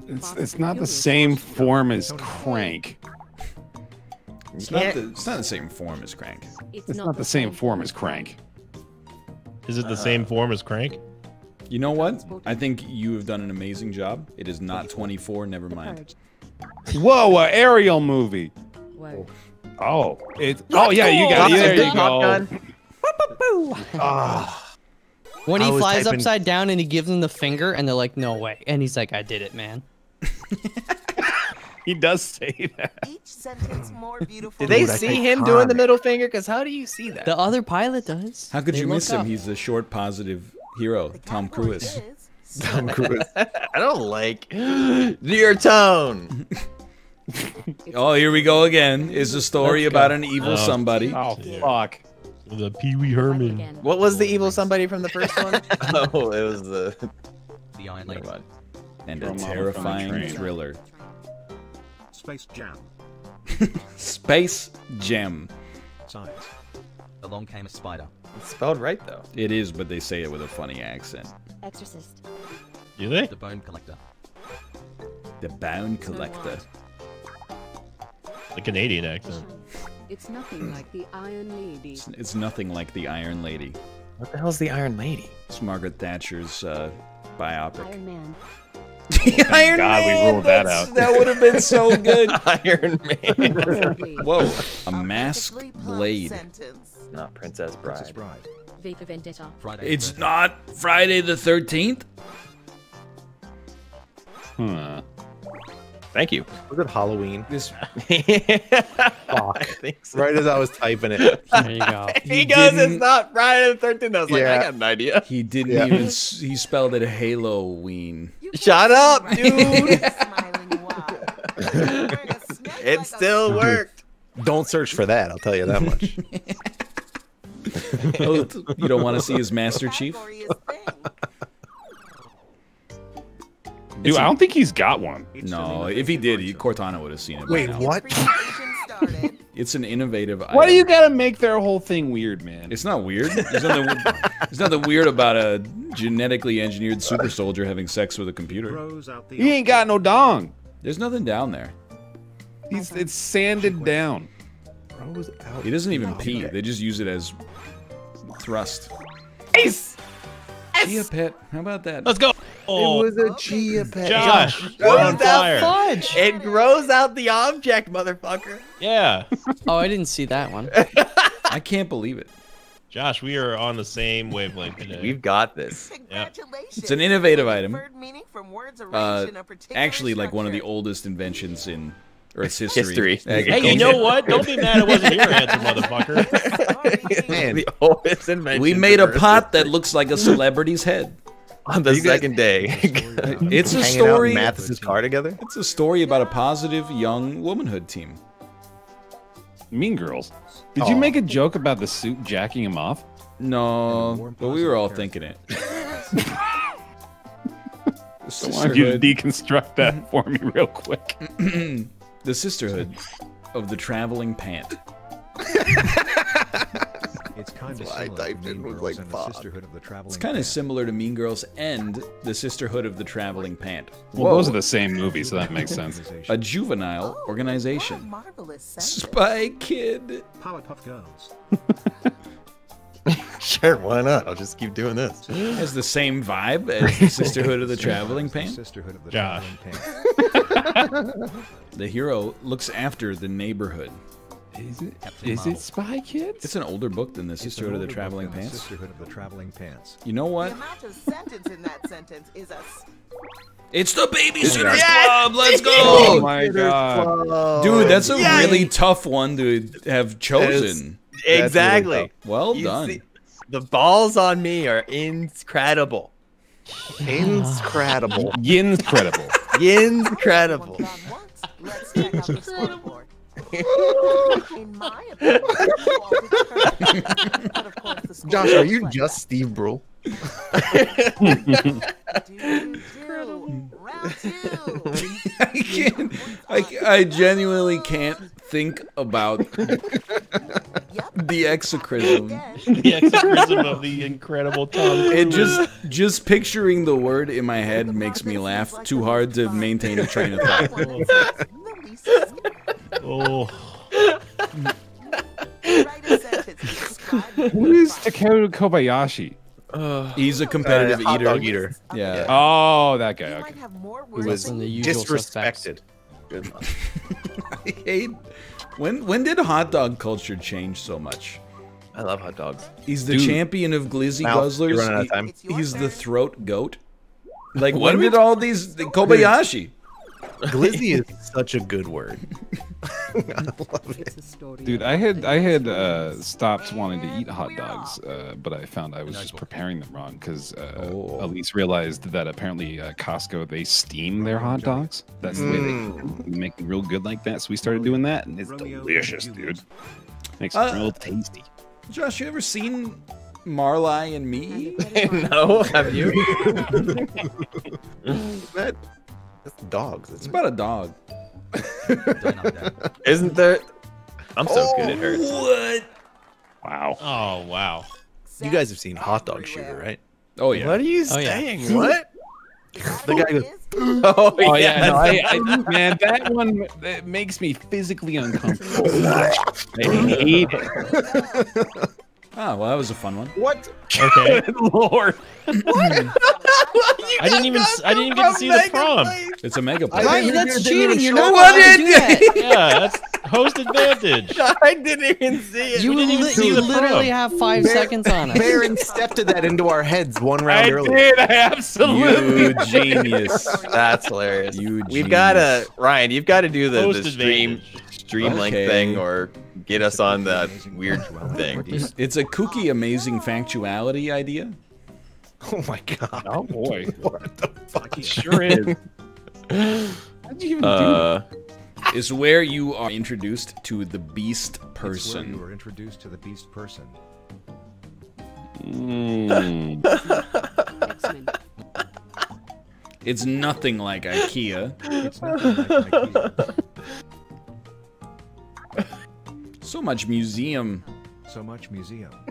E: It's, it's not the same form as Crank.
A: It's not, the, it's not the same form as crank.
E: It's not the same form as Crank.
G: Is it the same form as Crank?
A: You know what? I think you have done an amazing job. It is not 24, never mind.
E: Whoa, a aerial movie.
I: Word.
E: Oh, it's oh yeah, you got it. There you go.
F: Ah,
D: When he flies
F: typing-
D: upside down and he gives them the finger, and they're like, "No way!" And he's like, "I did it, man."
E: He does say that.
K: Each sentence more beautiful.
C: Did they
K: than
C: see him
K: next.
C: doing the middle finger? Because how do you see that?
D: The other pilot does.
A: How could
D: They
A: you
D: look
A: miss him?
D: up.
A: He's the short, positive hero,
K: The
A: Tom Cruise.
K: is
F: Tom Cruise.
C: I don't like your tone.
A: Oh, here we go again. Is a story about an evil
G: Oh.
A: somebody.
E: Oh fuck.
G: The Pee Wee Herman.
C: What was the evil somebody from the first one? oh, it was the.
J: The Iron
C: Never
J: Lady.
A: and
E: Throw
A: a
E: 'em off from the
A: terrifying
E: train.
A: thriller.
J: Space Jam.
A: Space Jam.
J: Science. Along came a spider.
C: It's spelled right though.
A: It is, but they say it with a funny accent.
I: Exorcist.
G: You think?
J: The bone collector.
A: The Bone Collector.
G: The Canadian accent.
H: It's nothing like the Iron Lady.
A: It's, it's nothing like the Iron Lady.
C: What the hell's the Iron Lady?
A: It's Margaret Thatcher's uh, biopic.
I: Iron Man.
A: Iron
E: God we ruled that out.
A: That would have been so good.
C: Iron Man.
A: Whoa, a masked
K: Perfectly
A: blade.
K: Sentence.
C: Not Princess
J: Princess
C: Bride.
J: Bride.
I: V for Vendetta.
J: Friday.
A: It's
J: the
A: not Friday the 13th?
E: Huh.
C: Thank you.
F: Was it Halloween?
A: This
C: I think so.
F: Right as I was typing it.
D: There you go.
C: He,
A: He
C: goes,
A: didn't-
C: it's not Friday the 13th. I was like, I got an idea.
A: he didn't
F: Yeah.
A: even he spelled it Halloween.
K: You
C: Shut up, dude.
K: through smiling wide. Wearing a snake
C: It still worked.
F: Don't search for that. I'll tell you that much.
A: Oh, you don't want to see his Master Chief?
K: Category is.
E: Dude, I don't think he's got one.
A: No, if he did, he, Cortana would have seen it. by
F: Wait,
A: now.
F: what?
A: It's an innovative.
E: Why do you gotta make their whole thing weird, man?
A: It's not weird. There's nothing, there's nothing weird about a genetically engineered super soldier having sex with a computer.
J: Throws out the
E: He ain't got no dong.
A: There's nothing down there.
E: He's it's sanded down.
A: He doesn't even pee. They just use it as thrust.
C: Ace!
A: Chia pet. How about that?
G: Let's go. Oh,
F: It was a chia pet.
G: Josh,
C: Grows
G: you're
C: out
G: fire.
D: Fudge.
C: It grows out the object, motherfucker.
G: Yeah.
D: Oh, I didn't see that one.
A: I can't believe it.
G: Josh, we are on the same wavelength today.
C: We've got this.
K: Congratulations.
A: It's an innovative item.
K: Conferred meaning from words arranged
A: Uh,
K: in a particular
A: actually, like one of the oldest inventions in Earth's history.
C: History.
G: Hey, you know what? Don't be mad it wasn't your answer, motherfucker.
F: Man,
C: The oldest invention.
A: We made a
C: of Earth
A: pot that looks like a celebrity's head.
C: On the
F: You guys-
C: second day.
A: It's a
F: hanging out
A: story.
F: Mathis's car together.
A: It's a story about a positive young womanhood team.
E: Mean Girls. Did you
F: oh.
E: make a joke about the suit jacking him off?
A: No, but we were all thinking it. The
E: I want you to deconstruct that for me real quick.
A: the sisterhood of the traveling pant.
J: It's kind of
F: That's why I
J: similar
F: typed
J: to Mean
F: was
J: Girls
F: like,
J: and the. Sisterhood of the Traveling
A: It's kind of
J: Pants.
A: similar to Mean Girls and the sisterhood of the traveling pant.
E: Well, those are the same movie, so that makes sense.
A: a juvenile
K: Oh,
A: organization.
K: a marvelous.
A: Spy Kid.
J: Powerpuff Girls.
C: sure, why not? I'll just keep doing this.
A: Has the same vibe as the sisterhood of the traveling
J: The
A: pant.
J: Sisterhood of the
G: Josh.
J: Traveling Pants.
A: The hero looks after the neighborhood.
E: Is it?
J: Captain
E: Is
J: Marvel.
E: it Spy Kids?
A: It's an older book than the
J: It's an
A: sisterhood of the traveling
J: than the
A: pants.
J: Sisterhood of the Traveling Pants.
A: You know what?
K: The
A: what?
K: amount of sentence in that sentence is a s-
A: It's the Babysitters
C: Yes!
A: Club. Let's go!
E: Oh
A: go,
E: my god.
A: dude. That's a
C: Yes!
A: really tough one to have chosen.
F: really
C: Exactly.
F: tough.
A: Well
C: You
A: done.
C: see- the balls on me are incredible.
F: Incredible.
E: Yin's credible.
C: Incredible.
K: Gone. Let's check out the scoreboard. In my opinion, you all did perfect. But of course, the
F: Josh, are you
K: like
F: just Steve Brule?
K: do, do, do. Round two.
A: I can't. I, I genuinely can't think about the exocrism.
G: The exorcism of the incredible Tom.
A: It just just picturing the word in my head makes me laugh too hard to maintain a train of thought.
K: The least scary.
G: Oh,
K: Write a sentence to describe
E: Who is Takeru Kobayashi?
A: He's a competitive
F: Uh, hot
A: eater.
F: dog eater.
A: Yeah.
E: Oh, that guy.
K: You
E: Okay.
K: have more
F: Who
K: words
F: was
K: than
D: the
K: you
D: usual suspects.
F: disrespected. Good one.
A: I hate. When when did hot dog culture change so much?
C: I love hot dogs.
A: He's the
E: Dude.
A: champion of glizzy
F: Mal, you're
A: guzzlers.
F: out of
A: He-
F: time.
K: It's your
A: he's the throat goat. Like
E: What
A: when did all these Kobayashi?
F: Glizzy is such a good word. I love it.
H: It's a story
E: Dude, I had I had uh, stopped wanting to eat hot dogs, uh, but I found I was just preparing them wrong because uh,
A: Oh.
E: Elise realized that apparently uh, Costco they steam their hot dogs. That's the way they make them real good like that. So we started doing that, and it's delicious, dude. Makes
A: Uh,
E: it real tasty.
A: Josh, you ever seen Marley and me?
C: no, have you?
F: that, that's dogs.
A: It's
F: Isn't
A: about a dog.
C: Isn't there? I'm so good at her.
A: Oh, what?
E: Wow.
G: Oh wow.
F: You guys have seen Hot Dog Shooter, right?
A: Oh yeah.
C: What are you
D: Oh, yeah.
C: saying? What?
F: The guy goes,
C: Oh,
E: Oh yeah, no. I, I, man, that one that makes me physically uncomfortable. I hate it.
A: Oh well, that was a fun one.
F: What?
G: Okay.
E: Lord. Hmm.
G: I didn't even I didn't even get to see the prom.
A: It's a mega play.
D: Right,
A: play.
D: that's cheating. You're not
A: what
D: allowed to do that.
G: Yeah, that's host advantage.
C: I didn't even see it.
D: You,
G: didn't even
D: li-
G: see
D: you
G: the
D: literally
G: prom.
D: have five
F: Bear-
D: seconds on it.
F: Baron stepped that into our heads one
E: I
F: round earlier.
E: did. I absolutely.
A: You genius.
C: That's hilarious.
A: You
C: We've got to. Ryan. You've got to do the, the stream
G: advantage.
C: stream link thing or get us on that weird thing.
A: It's a kooky, amazing factuality idea.
F: Oh my god.
E: Oh boy.
F: What the fuck?
E: It sure is. How'd you even do
C: Uh,
A: Is where you are introduced to the beast
J: It's where you
A: person.
J: were introduced to the beast person.
E: Mm.
A: It's nothing like IKEA.
J: It's nothing like IKEA.
A: So much museum.
J: So much museum.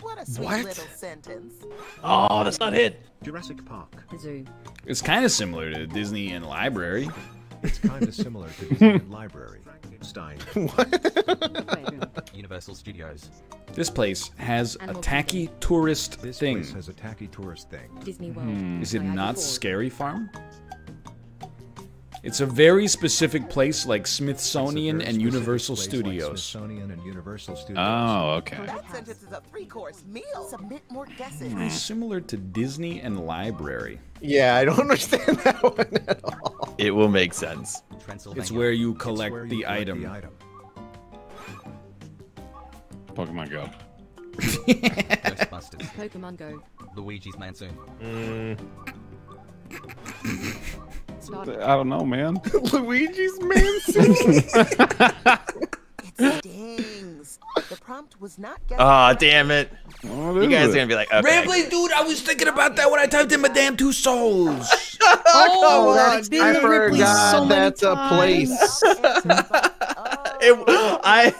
K: What a sweet
A: What?
K: little sentence.
G: Oh, that's not it.
J: Jurassic Park.
I: The zoo.
A: It's kind of similar to Disney and Library.
J: It's kind of similar to Disney and Library. Stein.
I: Playroom.
L: Universal Studios.
A: This place has a tacky tourist
J: This
A: thing.
J: place has a tacky tourist thing.
I: Disney World.
E: Hmm.
A: Is it not Scary Farm? It's a very specific place like Smithsonian and Universal
J: place like
A: Studios.
J: Smithsonian and Universal Studios.
E: Oh, okay.
K: That sentence is a three-course meal. Submit more guesses.
A: It's similar to Disney and Library.
F: Yeah, I don't understand that one at all.
C: it will make sense.
A: It's where you collect
J: where you
A: the
J: collect
A: item.
J: The item.
E: Pokemon Go.
L: Ghostbusters.
I: Pokemon Go.
L: Luigi's Mansion.
G: Mm,
I: Star
E: I don't know, man.
F: Luigi's Mansion.
K: It stings. The prompt was not guessed.
C: Ah, damn it.
E: What
C: You guys
E: it?
C: are gonna be like, okay.
A: dude, I was thinking about that when I typed in Madame Tussauds.
D: Oh,
F: that's-
D: been
F: I
D: in Ripley's
F: forgot
D: so many
F: that's a place.
C: It, I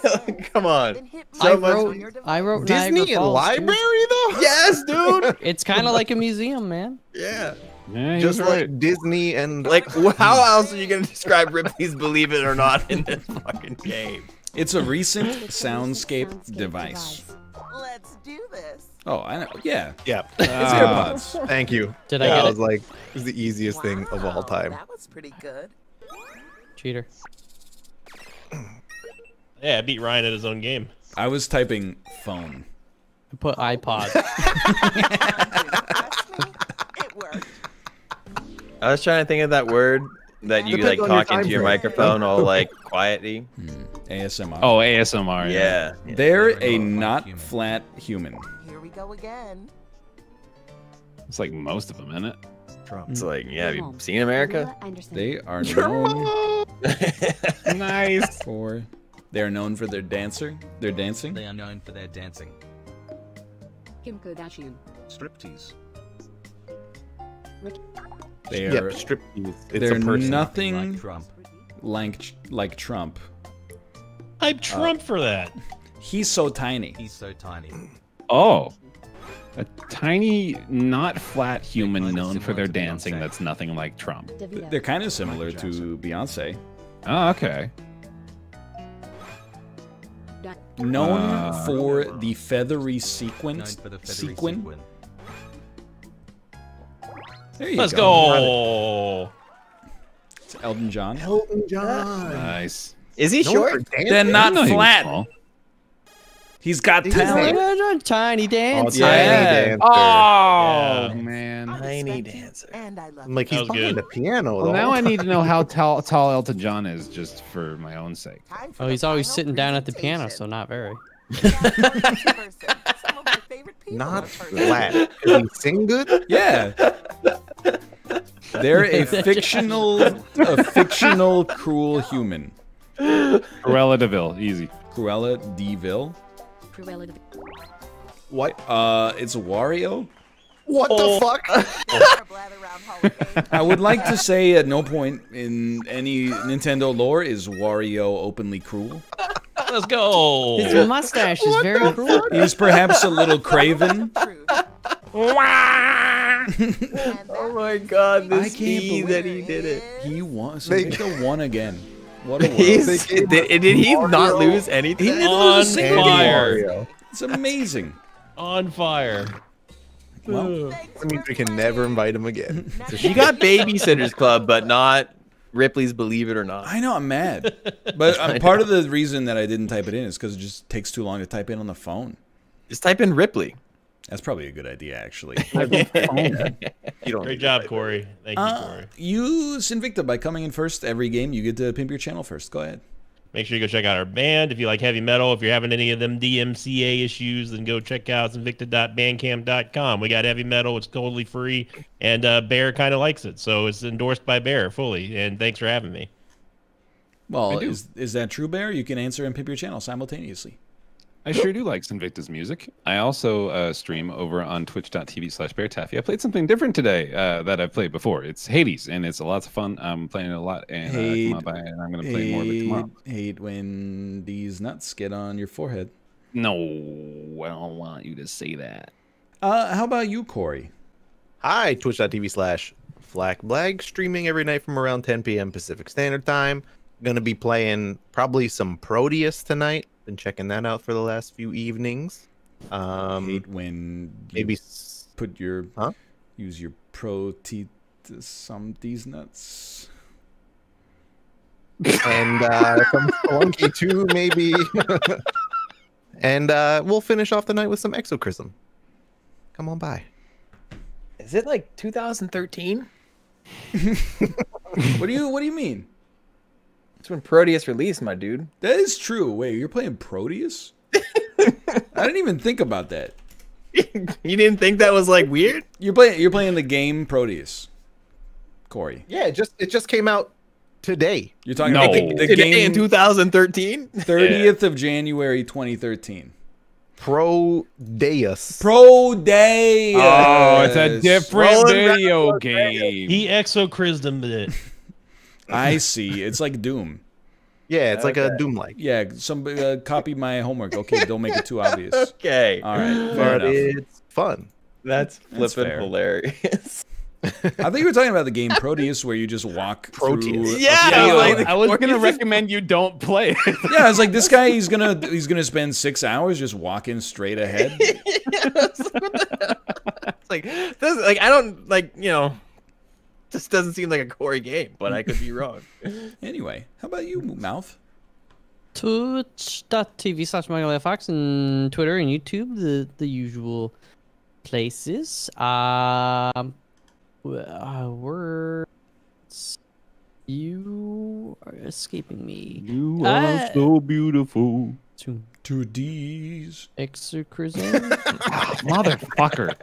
C: come on.
D: I
C: So much-
D: wrote, I wrote
F: Disney
D: Niagara
F: and
D: Falls, too.
F: Library though?
C: Yes, dude.
D: It's kind of like a museum, man.
C: Yeah.
E: Yeah, he's
F: Just
E: right.
F: like Disney and
C: Like, how else are you gonna describe Ripley's Believe It or Not in this fucking game?
A: It's a recent soundscape
I: soundscape
A: device.
K: Let's do this.
A: Oh, I know. Yeah.
F: yeah.
A: It's.
E: Uh,
A: AirPods.
F: Thank you.
D: Did I
F: Yeah,
D: get
F: I
D: it?
F: was like, it was the easiest thing of all time.
K: That was pretty good.
D: Cheater.
G: yeah, I beat Ryan at his own game.
A: I was typing phone.
D: I put iPod.
K: Trust me, it worked.
C: I was trying to think of that word that you
F: Depends
C: like
F: on your
C: into your
F: frame.
C: microphone all like quietly.
A: Hmm, ASMR.
E: Oh, ASMR.
C: Yeah.
A: They're a not
L: human.
A: flat human.
K: Here we go again.
E: It's like most of them, isn't it?
J: Trump.
C: It's like, yeah, have you
I: Mom.
C: seen America?
A: They are known
E: nice.
A: for. They are known for their dancer. Their dancing.
L: They are known for their dancing.
I: Kim Kardashian.
J: Striptease.
A: They
F: Yep,
A: are
F: striptease. It's
A: they're
F: a person.
A: nothing
L: Like Trump.
A: like like Trump.
G: Hype Trump for that.
A: He's so tiny.
L: He's so tiny.
E: Oh. A tiny, not flat human
L: kinda
E: known for their dancing
L: Beyonce.
E: that's nothing like Trump.
A: They're kind of similar to Beyonce.
E: Oh, okay.
A: Known
E: Uh,
A: for the feathery
L: Known
A: sequin.
L: for the feathery
A: Sequin.
L: sequin.
A: There you
G: Let's
A: go.
G: go.
A: It's Elton John.
F: Elton John.
E: Nice.
C: Is he
F: No
C: short?
F: one for dancing?
A: They're not
E: No, he
A: flat. He's got
F: He's
A: talent.
F: just-
D: Tiny
F: Oh,
D: dance.
F: tiny
A: Yeah.
F: dancer.
E: Oh,
G: Yeah.
E: man.
C: Tiny dancer.
K: And I love
F: I'm like, he's
G: was
F: behind
G: good.
F: the piano.
E: Well,
F: the
E: now
F: whole
E: I need to know how tall, tall Elton John is, just for my own sake.
D: Oh, he's always sitting down at the piano, so not very.
K: Person. Some of my favorite people
F: Not flat. Does he sing good?
A: Yeah. They're a fictional, a fictional cruel human.
E: Cruella de Vil, easy.
A: Cruella de Vil.
I: Cruella de
F: What?
A: Uh, it's Wario.
F: What
C: Oh.
F: the fuck?
A: I would like to say at no point in any Nintendo lore is Wario openly cruel.
B: Let's go.
D: His mustache is very cruel.
A: He's perhaps a little craven.
C: oh my god,
A: I can't
C: he
A: believe
C: that he did it.
A: He won. So
F: They-
A: Victor won again. What a world.
C: He's, did, did he not lose anything?
A: He didn't
G: On
A: lose a single
G: fire.
A: It's amazing.
G: On fire.
A: Well,
F: That means we can never invite him again.
C: You got Babysitters Club, but not Ripley's Believe It or Not.
A: I know I'm mad, but um, part of the reason that I didn't type it in is because it just takes too long to type in on the phone.
C: Just type in Ripley.
A: That's probably a good idea, actually.
C: You don't
G: Great job, Corey. Thank you,
A: Uh,
G: Corey.
A: you Sinvicta by coming in first every game. You get to pimp your channel first. Go ahead.
G: Make sure you go check out our band. If you like heavy metal, if you're having any of them DMCA issues, then go check out invicta.bandcamp.com. We got heavy metal. It's totally free. And uh, Bear kind of likes it. So it's endorsed by Bear fully. And thanks for having me.
A: Well, is is that true, Bear? You can answer and pimp your channel simultaneously.
E: I sure do like Sinvicta's music. I also uh, stream over on twitch.tv slash Baer Taffy. I played something different today uh, that I've played before. It's Hades, and it's a lots of fun. I'm playing it a lot, and uh, come on by, and I'm going to play more of it tomorrow.
A: Hate, hate when these nuts get on your forehead.
E: No, I don't want you to say that.
A: Uh, how about you, Corey?
F: Hi, twitch.tv slash flackblag, streaming every night from around 10 p.m. Pacific Standard Time. Gonna be playing probably some Proteus tonight. Been checking that out for the last few evenings. Um,
A: hate when
F: maybe s-
A: put your
F: Huh?
A: use your pro teeth to some these nuts.
F: and uh, some Spelunky 2 maybe. and uh, we'll finish off the night with some Exocrism. Come on by.
C: Is it like 2013?
A: What do you What do you mean?
C: That's when Proteus released, my dude.
A: That is true. Wait, you're playing Proteus? I didn't even think about that.
C: You didn't think that was like weird?
A: You're playing. You're playing the game Proteus. Corey,
F: Yeah, it just it just came out today.
A: you're talking
E: No.
A: about the, the
C: Today
A: game
C: in 2013?
A: 30th of January 2013.
F: Pro Deus.
A: Pro Day.
E: Oh, it's a different
C: Rolling
E: video game.
G: He exochrismed it.
A: I see. It's like Doom.
F: Yeah, it's like a Doom like.
A: Yeah, somebody uh, copy my homework. Okay, don't make it too obvious.
C: Okay.
A: All right, fair
F: But
A: enough.
F: it's fun.
C: That's
A: That's
C: flipping hilarious.
A: I think you were talking about the game Proteus, where you just walk
F: Proteus.
A: through. a
C: Yeah,
A: field.
C: like
E: I was going to recommend you don't play it.
A: yeah. I was like, this guy, he's gonna he's gonna spend six hours just walking straight ahead.
C: it's like this, like I don't like you know. This doesn't seem like a Corey game, but I could be wrong.
A: Anyway, how about you, Mouth?
D: Twitch.tv slash Fox and Twitter and YouTube, the, the usual places. Um, w- uh, words. You are escaping me.
E: You
D: are
E: are so beautiful.
D: To
A: Two D's.
D: exorcism.
E: Motherfucker.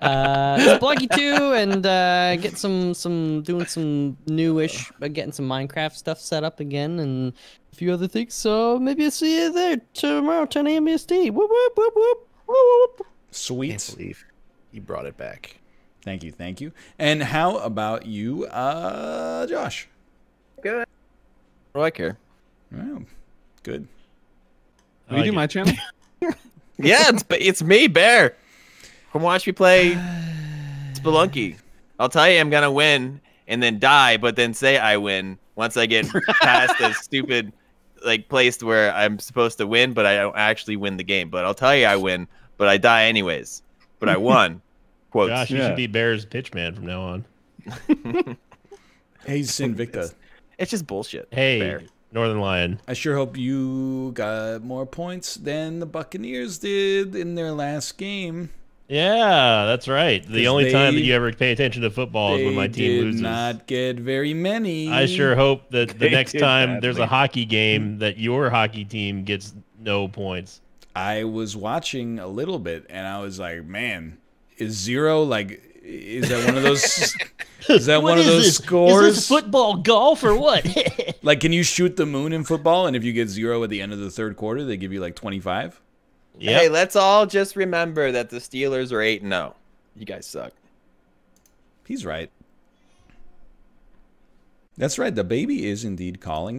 D: Uh, Bloggy too, and uh, get some some doing some newish, uh, getting some Minecraft stuff set up again, and a few other things. So maybe I'll see you there tomorrow, 10 a.m. EST. Whoop whoop whoop whoop whoop whoop.
A: Sweet.
F: Can't believe he brought it back.
A: Thank you, thank you. And how about you, uh, Josh?
C: Good. What do I care?
A: Oh, good.
E: Will you do my channel?
C: Yeah, it's it's me, Bear. Come watch me play Spelunky. I'll tell you I'm gonna win and then die, but then say I win once I get past the stupid like place where I'm supposed to win, but I don't actually win the game. But I'll tell you I win, but I die anyways. But I won. Quotes.
G: Josh, you
E: Yeah.
G: should be Bear's pitchman from now on.
A: Hey, Sinvicta.
C: It's just bullshit.
G: Hey,
C: Bear.
G: Northernlion.
A: I sure hope you got more points than the Buccaneers did in their last game.
G: Yeah, that's right. The only time that you ever pay attention to football is when my team
A: did
G: loses.
A: not get very many.
G: I sure hope that the
E: They
G: next time there's a hockey game hmm. that your hockey team gets no points.
A: I was watching a little bit and I was like, man, is zero like is that one of those is that one of those scores?
G: football golf or what?
A: like can you shoot the moon in football and if you get zero at the end of the third quarter they give you like 25?
G: Yep.
C: Hey, let's all just remember that the Steelers are 8 0. You guys suck.
A: He's right. That's right. The baby is indeed calling me.